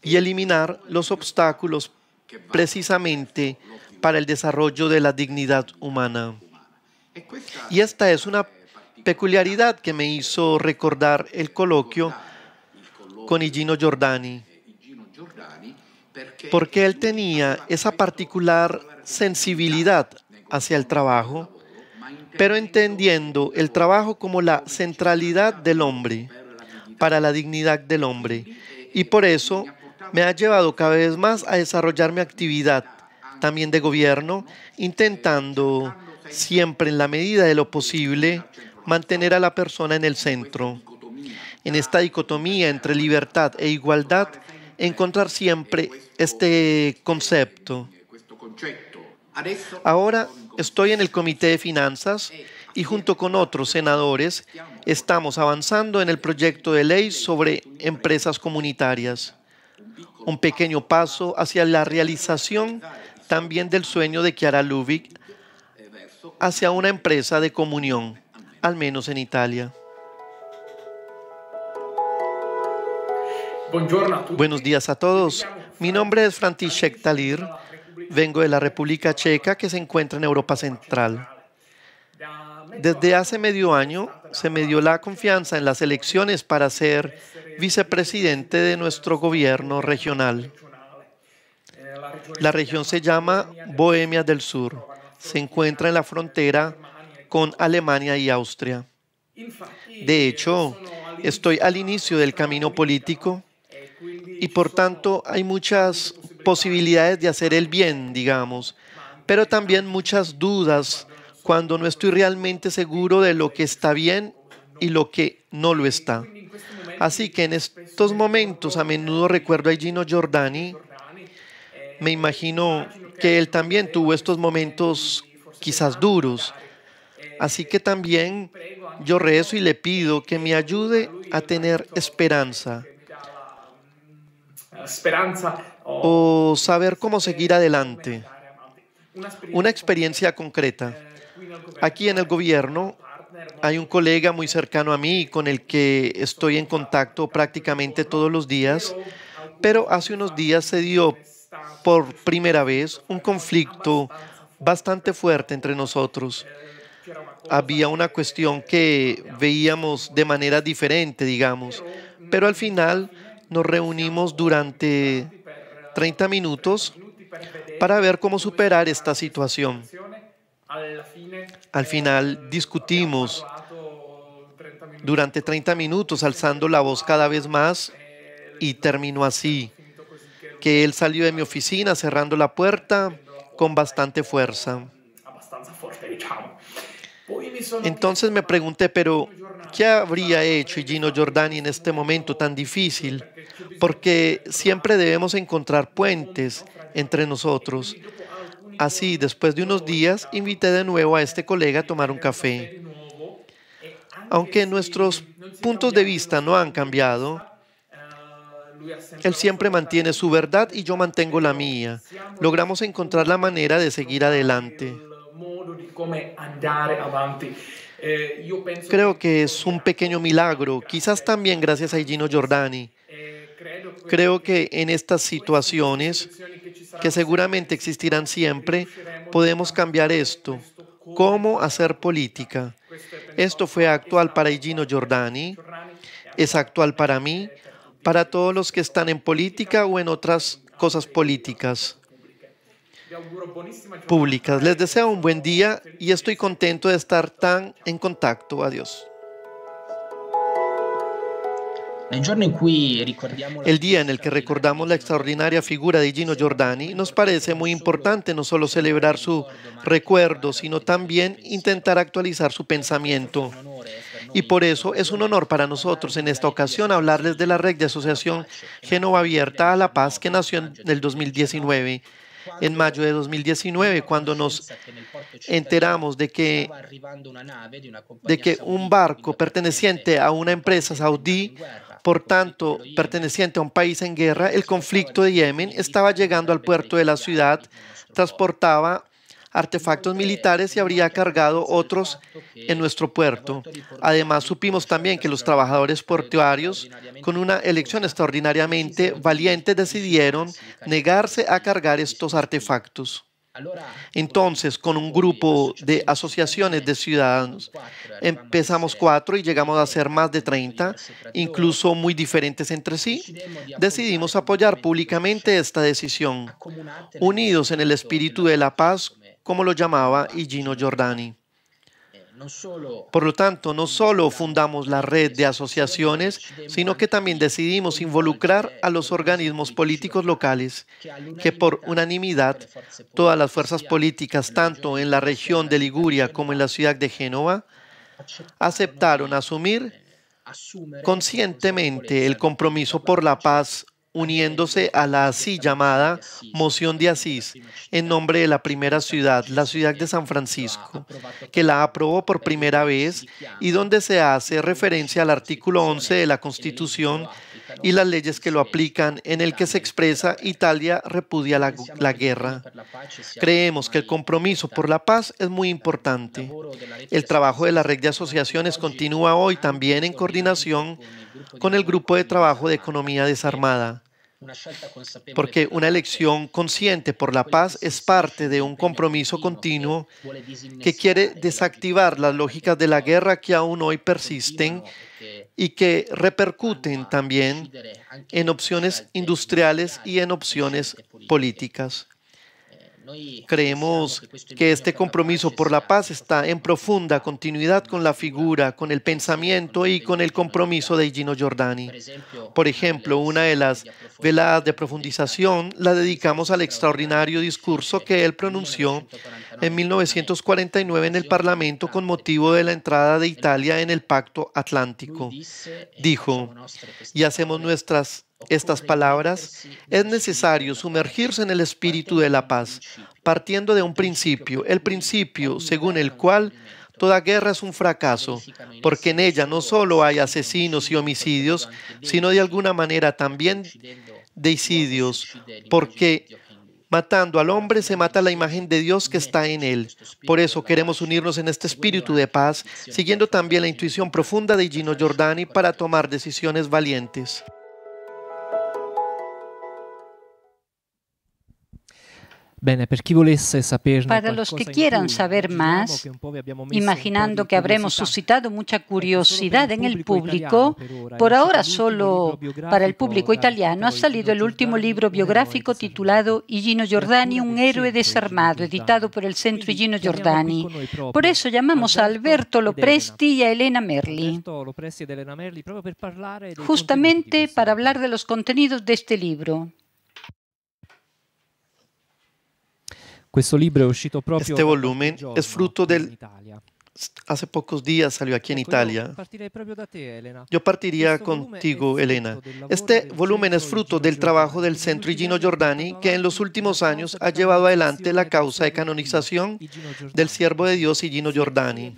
y eliminar los obstáculos precisamente para el desarrollo de la dignidad humana. Y esta es una peculiaridad que me hizo recordar el coloquio con Igino Giordani, porque él tenía esa particular sensibilidad hacia el trabajo, pero entendiendo el trabajo como la centralidad del hombre, para la dignidad del hombre. Y por eso me ha llevado cada vez más a desarrollar mi actividad también de gobierno, intentando siempre en la medida de lo posible mantener a la persona en el centro. En esta dicotomía entre libertad e igualdad, encontrar siempre este concepto. Ahora estoy en el Comité de Finanzas y junto con otros senadores estamos avanzando en el proyecto de ley sobre empresas comunitarias. Un pequeño paso hacia la realización también del sueño de Chiara Lubick hacia una empresa de comunión, al menos en Italia. Buenos días a todos. Mi nombre es František Talir. Vengo de la República Checa que se encuentra en Europa Central. Desde hace medio año se me dio la confianza en las elecciones para ser vicepresidente de nuestro gobierno regional. La región se llama Bohemia del Sur. Se encuentra en la frontera con Alemania y Austria. De hecho, estoy al inicio del camino político y por tanto hay muchas posibilidades de hacer el bien, digamos, pero también muchas dudas cuando no estoy realmente seguro de lo que está bien y lo que no lo está. Así que en estos momentos a menudo recuerdo a Gino Giordani me imagino que él también tuvo estos momentos quizás duros. Así que también yo rezo y le pido que me ayude a tener esperanza o saber cómo seguir adelante. Una experiencia concreta. Aquí en el gobierno hay un colega muy cercano a mí con el que estoy en contacto prácticamente todos los días, pero hace unos días se dio por primera vez un conflicto bastante fuerte entre nosotros. Había una cuestión que veíamos de manera diferente, digamos, pero al final nos reunimos durante 30 minutos para ver cómo superar esta situación. Al final discutimos durante 30 minutos, alzando la voz cada vez más, y terminó así que él salió de mi oficina cerrando la puerta con bastante fuerza. Entonces me pregunté, pero ¿qué habría hecho Gino Giordani en este momento tan difícil? Porque siempre debemos encontrar puentes entre nosotros. Así, después de unos días, invité de nuevo a este colega a tomar un café. Aunque nuestros puntos de vista no han cambiado, él siempre mantiene su verdad y yo mantengo la mía. Logramos encontrar la manera de seguir adelante. Creo que es un pequeño milagro, quizás también gracias a Gino Giordani. Creo que en estas situaciones, que seguramente existirán siempre, podemos cambiar esto. ¿Cómo hacer política? Esto fue actual para Gino Giordani, es actual para mí, para todos los que están en política o en otras cosas políticas públicas. Les deseo un buen día y estoy contento de estar tan en contacto. Adiós. El día en el que recordamos la extraordinaria figura de Gino Giordani, nos parece muy importante no solo celebrar su recuerdo, sino también intentar actualizar su pensamiento. Y por eso es un honor para nosotros en esta ocasión hablarles de la red de asociación Génova Abierta a la Paz que nació en el 2019 en mayo de 2019, cuando nos enteramos de que, de que un barco perteneciente a una empresa saudí, por tanto perteneciente a un país en guerra, el conflicto de Yemen, estaba llegando al puerto de la ciudad, transportaba artefactos militares y habría cargado otros en nuestro puerto. Además, supimos también que los trabajadores portuarios, con una elección extraordinariamente valiente, decidieron negarse a cargar estos artefactos. Entonces, con un grupo de asociaciones de ciudadanos, empezamos cuatro y llegamos a ser más de 30, incluso muy diferentes entre sí, decidimos apoyar públicamente esta decisión, unidos en el espíritu de la paz, como lo llamaba Gino Giordani. Por lo tanto, no solo fundamos la red de asociaciones, sino que también decidimos involucrar a los organismos políticos locales, que por unanimidad todas las fuerzas políticas, tanto en la región de Liguria como en la ciudad de Génova, aceptaron asumir conscientemente el compromiso por la paz uniéndose a la así llamada moción de Asís en nombre de la primera ciudad, la ciudad de San Francisco, que la aprobó por primera vez y donde se hace referencia al artículo 11 de la Constitución y las leyes que lo aplican, en el que se expresa Italia repudia la, la, guerra. Creemos que el compromiso por la paz es muy importante. El trabajo de la red de asociaciones continúa hoy también en coordinación con el Grupo de Trabajo de Economía Desarmada. Porque una elección consciente por la paz es parte de un compromiso continuo que quiere desactivar las lógicas de la guerra que aún hoy persisten y que repercuten también en opciones industriales y en opciones políticas. Creemos que este compromiso por la paz está en profunda continuidad con la figura, con el pensamiento y con el compromiso de Gino Giordani. Por ejemplo, una de las veladas de profundización la dedicamos al extraordinario discurso que él pronunció en 1949 en el Parlamento con motivo de la entrada de Italia en el Pacto Atlántico. Dijo, y hacemos nuestras estas palabras, es necesario sumergirse en el espíritu de la paz, partiendo de un principio, el principio según el cual toda guerra es un fracaso, porque en ella no solo hay asesinos y homicidios, sino de alguna manera también deicidios, porque matando al hombre se mata la imagen de Dios que está en él. Por eso queremos unirnos en este espíritu de paz, siguiendo también la intuición profunda de Gino Giordani para tomar decisiones valientes. Para los que quieran saber más, imaginando que habremos suscitado mucha curiosidad en el público, por ahora solo para el público italiano ha salido el último libro biográfico titulado Igino Giordani, un héroe desarmado, editado por el Centro Igino Giordani. Por eso llamamos a Alberto Lopresti y a Elena Merli, justamente para hablar de los contenidos de este libro. Este volumen es fruto del hace pocos días salió aquí en Italia. Proprio. Yo partiría Questo è contigo, frutto Elena. Este volumen es fruto del trabajo del Centro ultimi Gino anni Giordani, que en los últimos años ha llevado adelante la causa de canonización del siervo de Dios y Gino Giordani.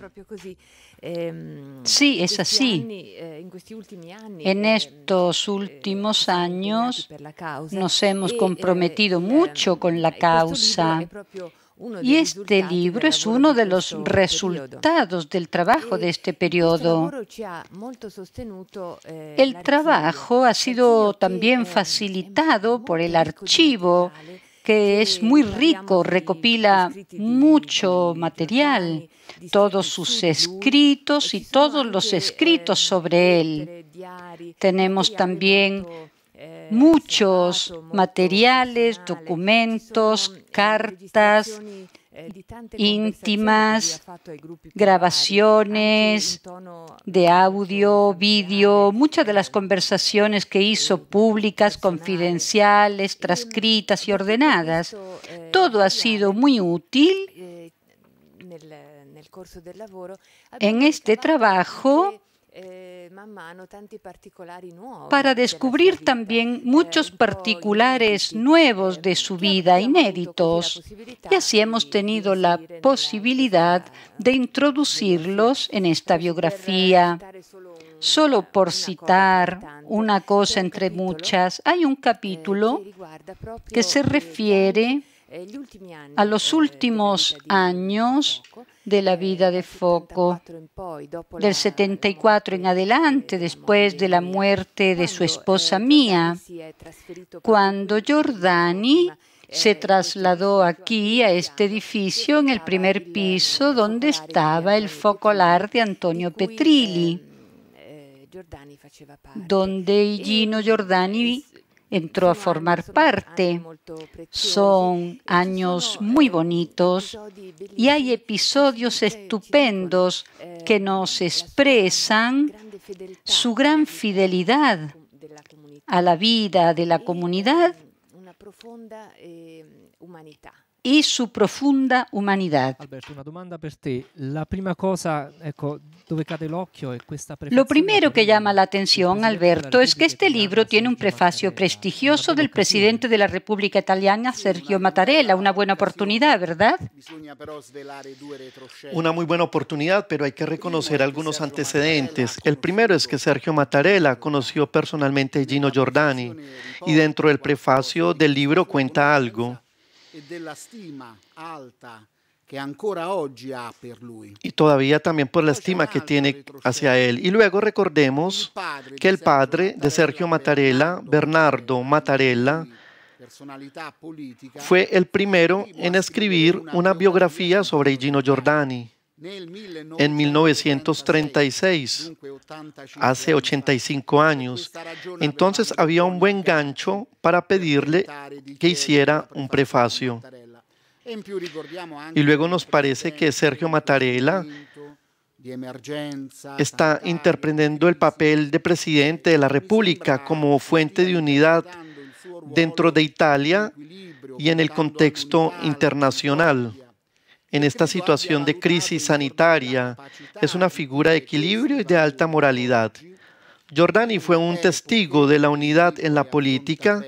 Sí, es así. En estos últimos años nos hemos comprometido mucho con la causa. Y este libro es uno de los resultados del trabajo de este periodo. El trabajo ha sido también facilitado por el archivo, que es muy rico, recopila mucho material, todos sus escritos y todos los escritos sobre él. Tenemos también muchos materiales, documentos, cartas íntimas, grabaciones de audio, vídeo, muchas de las conversaciones que hizo públicas, confidenciales, transcritas y ordenadas. Todo ha sido muy útil en este trabajo para descubrir también muchos particulares nuevos de su vida, inéditos, y así hemos tenido la posibilidad de introducirlos en esta biografía. Solo por citar una cosa entre muchas, hay un capítulo que se refiere a los últimos años de la vida de Foco, del 74 en adelante, después de la muerte de su esposa Mía, cuando Giordani se trasladó aquí a este edificio en el primer piso donde estaba el focolar de Antonio Petrilli, donde Gino Giordani entró a formar parte. Son años muy bonitos y hay episodios estupendos que nos expresan su gran fidelidad a la vida de la comunidad y su profunda humanidad. Alberto, una domanda per te. La prima cosa, ecco, dove cade l'occhio è questa Lo primero que llama la atención, Alberto, es que este libro tiene un prefacio prestigioso del presidente de la República Italiana, Sergio Mattarella. Una buena oportunidad, ¿verdad? Una muy buena oportunidad, pero hay que reconocer algunos antecedentes. El primero es que Sergio Mattarella conoció personalmente a Gino Giordani y dentro del prefacio del libro cuenta algo. E della stima alta che ancora oggi ha per lui. y todavía también por la estima que tiene hacia él. Y luego recordemos que el padre de Sergio Mattarella, Bernardo Mattarella, fue el primero en escribir una biografía sobre Gino Giordani en 1936, hace 85 años. Entonces había un buen gancho para pedirle que hiciera un prefacio. Y luego nos parece que Sergio Mattarella está interpretando el papel de presidente de la República como fuente de unidad dentro de Italia y en el contexto internacional. En esta situación de crisis sanitaria, es una figura de equilibrio y de alta moralidad. Giordani fue un testigo de la unidad en la política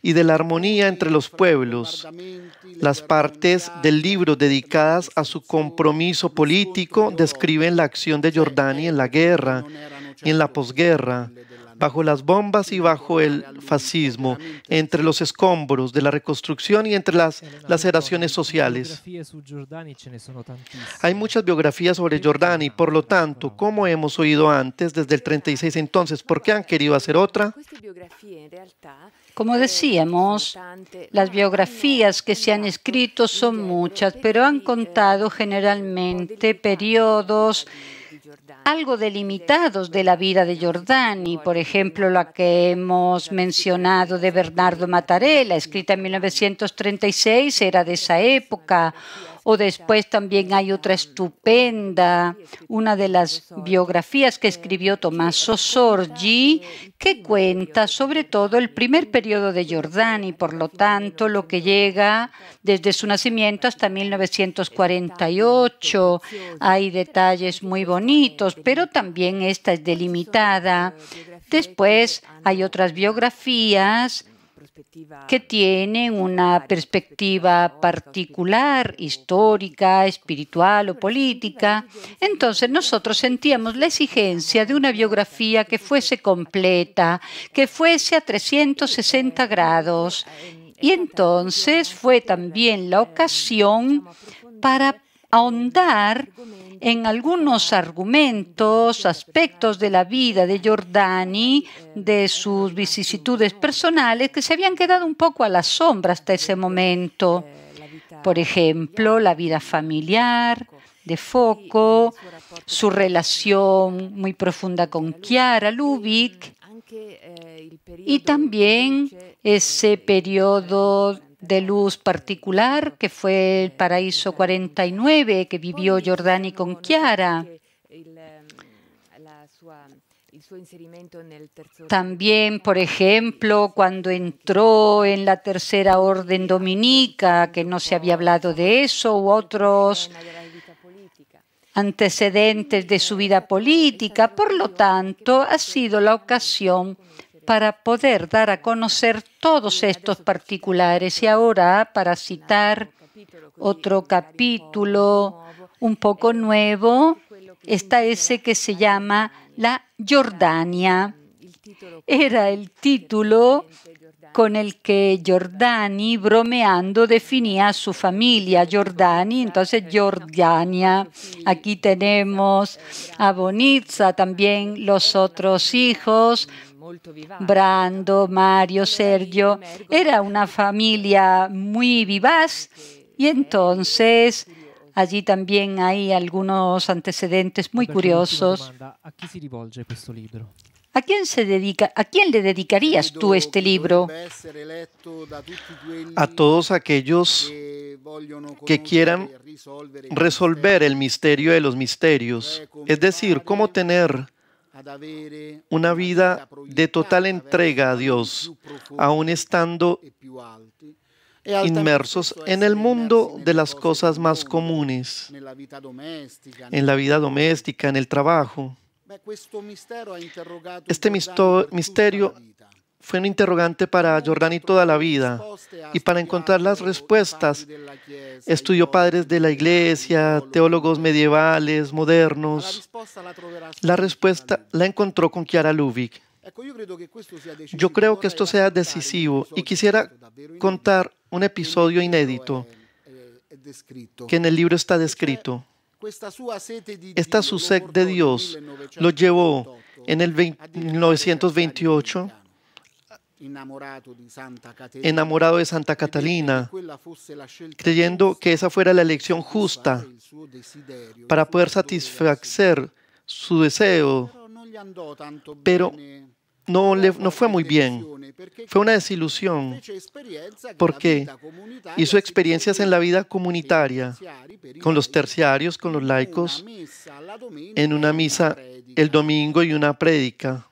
y de la armonía entre los pueblos. Las partes del libro dedicadas a su compromiso político describen la acción de Giordani en la guerra y en la posguerra, bajo las bombas y bajo el fascismo, entre los escombros de la reconstrucción y entre las laceraciones sociales. Hay muchas biografías sobre Giordani, por lo tanto, como hemos oído antes, desde el 36 entonces, ¿por qué han querido hacer otra? Como decíamos, las biografías que se han escrito son muchas, pero han contado generalmente periodos algo delimitados de la vida de Giordani, por ejemplo, la que hemos mencionado de Bernardo Mattarella, escrita en 1936, era de esa época, O después también hay otra estupenda, una de las biografías que escribió Tommaso Sorgi, que cuenta sobre todo el primer periodo de Giordani, por lo tanto, lo que llega desde su nacimiento hasta 1948. Hay detalles muy bonitos, pero también esta es delimitada. Después hay otras biografías que tienen una perspectiva particular, histórica, espiritual o política. Entonces nosotros sentíamos la exigencia de una biografía que fuese completa, que fuese a 360 grados. Y entonces fue también la ocasión para ahondar en algunos argumentos, aspectos de la vida de Giordani, de sus vicisitudes personales, que se habían quedado un poco a la sombra hasta ese momento. Por ejemplo, la vida familiar de Foco, su relación muy profunda con Chiara Lubick y también ese periodo de luz particular, que fue el paraíso 49 que vivió Giordani con Chiara. También, por ejemplo, cuando entró en la tercera orden dominica, que no se había hablado de eso, u otros antecedentes de su vida política. Por lo tanto, ha sido la ocasión para poder dar a conocer todos estos particulares. Y ahora, para citar otro capítulo un poco nuevo, está ese que se llama La Jordania. Era el título con el que Giordani, bromeando, definía a su familia, Giordani, entonces Jordania. Aquí tenemos a Bonizza, también los otros hijos, Brando, Mario, Sergio. Era una familia muy vivaz. Y entonces allí también hay algunos antecedentes muy curiosos. ¿A quién, se dedica, ¿A quién le dedicarías tú este libro? A todos aquellos que quieran resolver el misterio de los misterios, es decir, cómo tener una vida de total entrega a Dios, aun estando inmersos en el mundo de las cosas más comunes, en la vida doméstica, en el trabajo. Este misterio fue un interrogante para Giordani toda la vida y para encontrar las respuestas estudió padres de la iglesia, teólogos medievales, modernos. La respuesta la encontró con Chiara Lubick. Yo creo que esto sea decisivo y quisiera contar un episodio inédito que en el libro está descrito. Esta su sed de Dios lo llevó en el 1928 enamorado de Santa Catalina, creyendo que esa fuera la elección justa para poder satisfacer su deseo, pero no, le, no fue muy bien. Fue una desilusión porque hizo experiencias en la vida comunitaria, con los terciarios, con los laicos, en una misa el domingo y una prédica.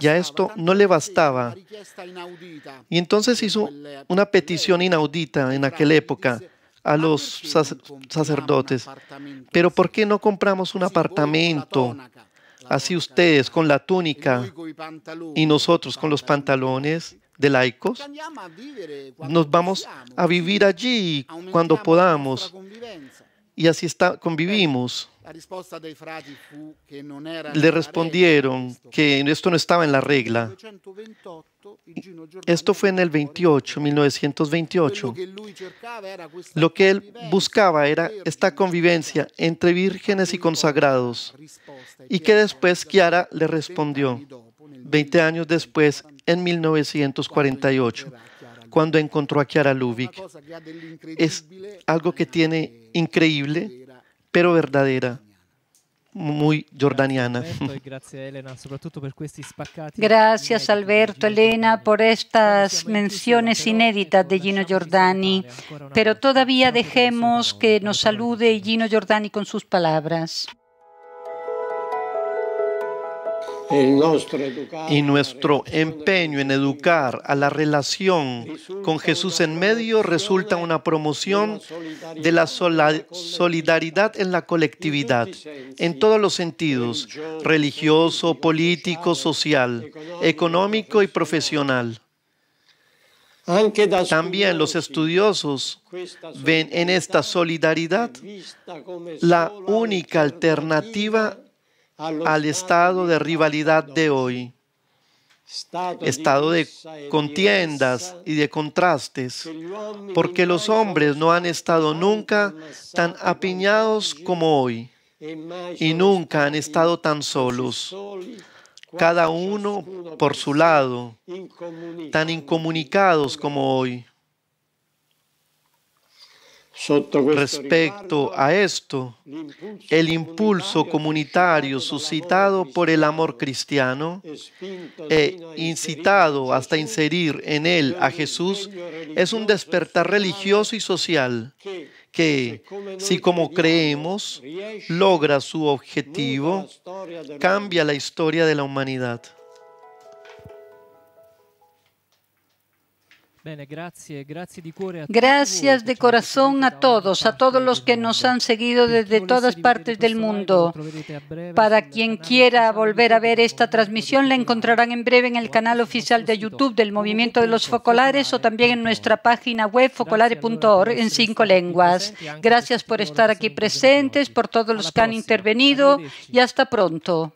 Y a esto no le bastaba. Y entonces hizo una petición inaudita en aquella época a los sacerdotes. Pero ¿por qué no compramos un apartamento? Así ustedes con la túnica y nosotros con los pantalones de laicos. Nos vamos a vivir allí cuando podamos. Y así está, convivimos. Le respondieron que esto no estaba en la regla. Esto fue en el 28, 1928. Lo que él buscaba era esta convivencia entre vírgenes y consagrados. Y que después Chiara le respondió, 20 años después, en 1948, cuando encontró a Chiara Lubick. Es algo que tiene increíble, pero verdadera. muy jordaniana. Gracias Alberto, Elena, por estas menciones inéditas de Gino Giordani, pero todavía dejemos que nos salude Gino Giordani con sus palabras. Y nuestro empeño en educar a la relación con Jesús en medio resulta una promoción de la solidaridad en la colectividad, en todos los sentidos, religioso, político, social, económico y profesional. También los estudiosos ven en esta solidaridad la única alternativa al estado de rivalidad de hoy, estado de contiendas y de contrastes, porque los hombres no han estado nunca tan apiñados como hoy y nunca han estado tan solos, cada uno por su lado, tan incomunicados como hoy. Respecto a esto, el impulso comunitario suscitado por el amor cristiano e incitado hasta inserir en él a Jesús es un despertar religioso y social que, si como creemos, logra su objetivo, cambia la historia de la humanidad. Gracias de corazón a todos, a todos los que nos han seguido desde todas partes del mundo. Para quien quiera volver a ver esta transmisión, la encontrarán en breve en el canal oficial de YouTube del Movimiento de los Focolares o también en nuestra página web focolare.org en cinco lenguas. Gracias por estar aquí presentes, por todos los que han intervenido y hasta pronto.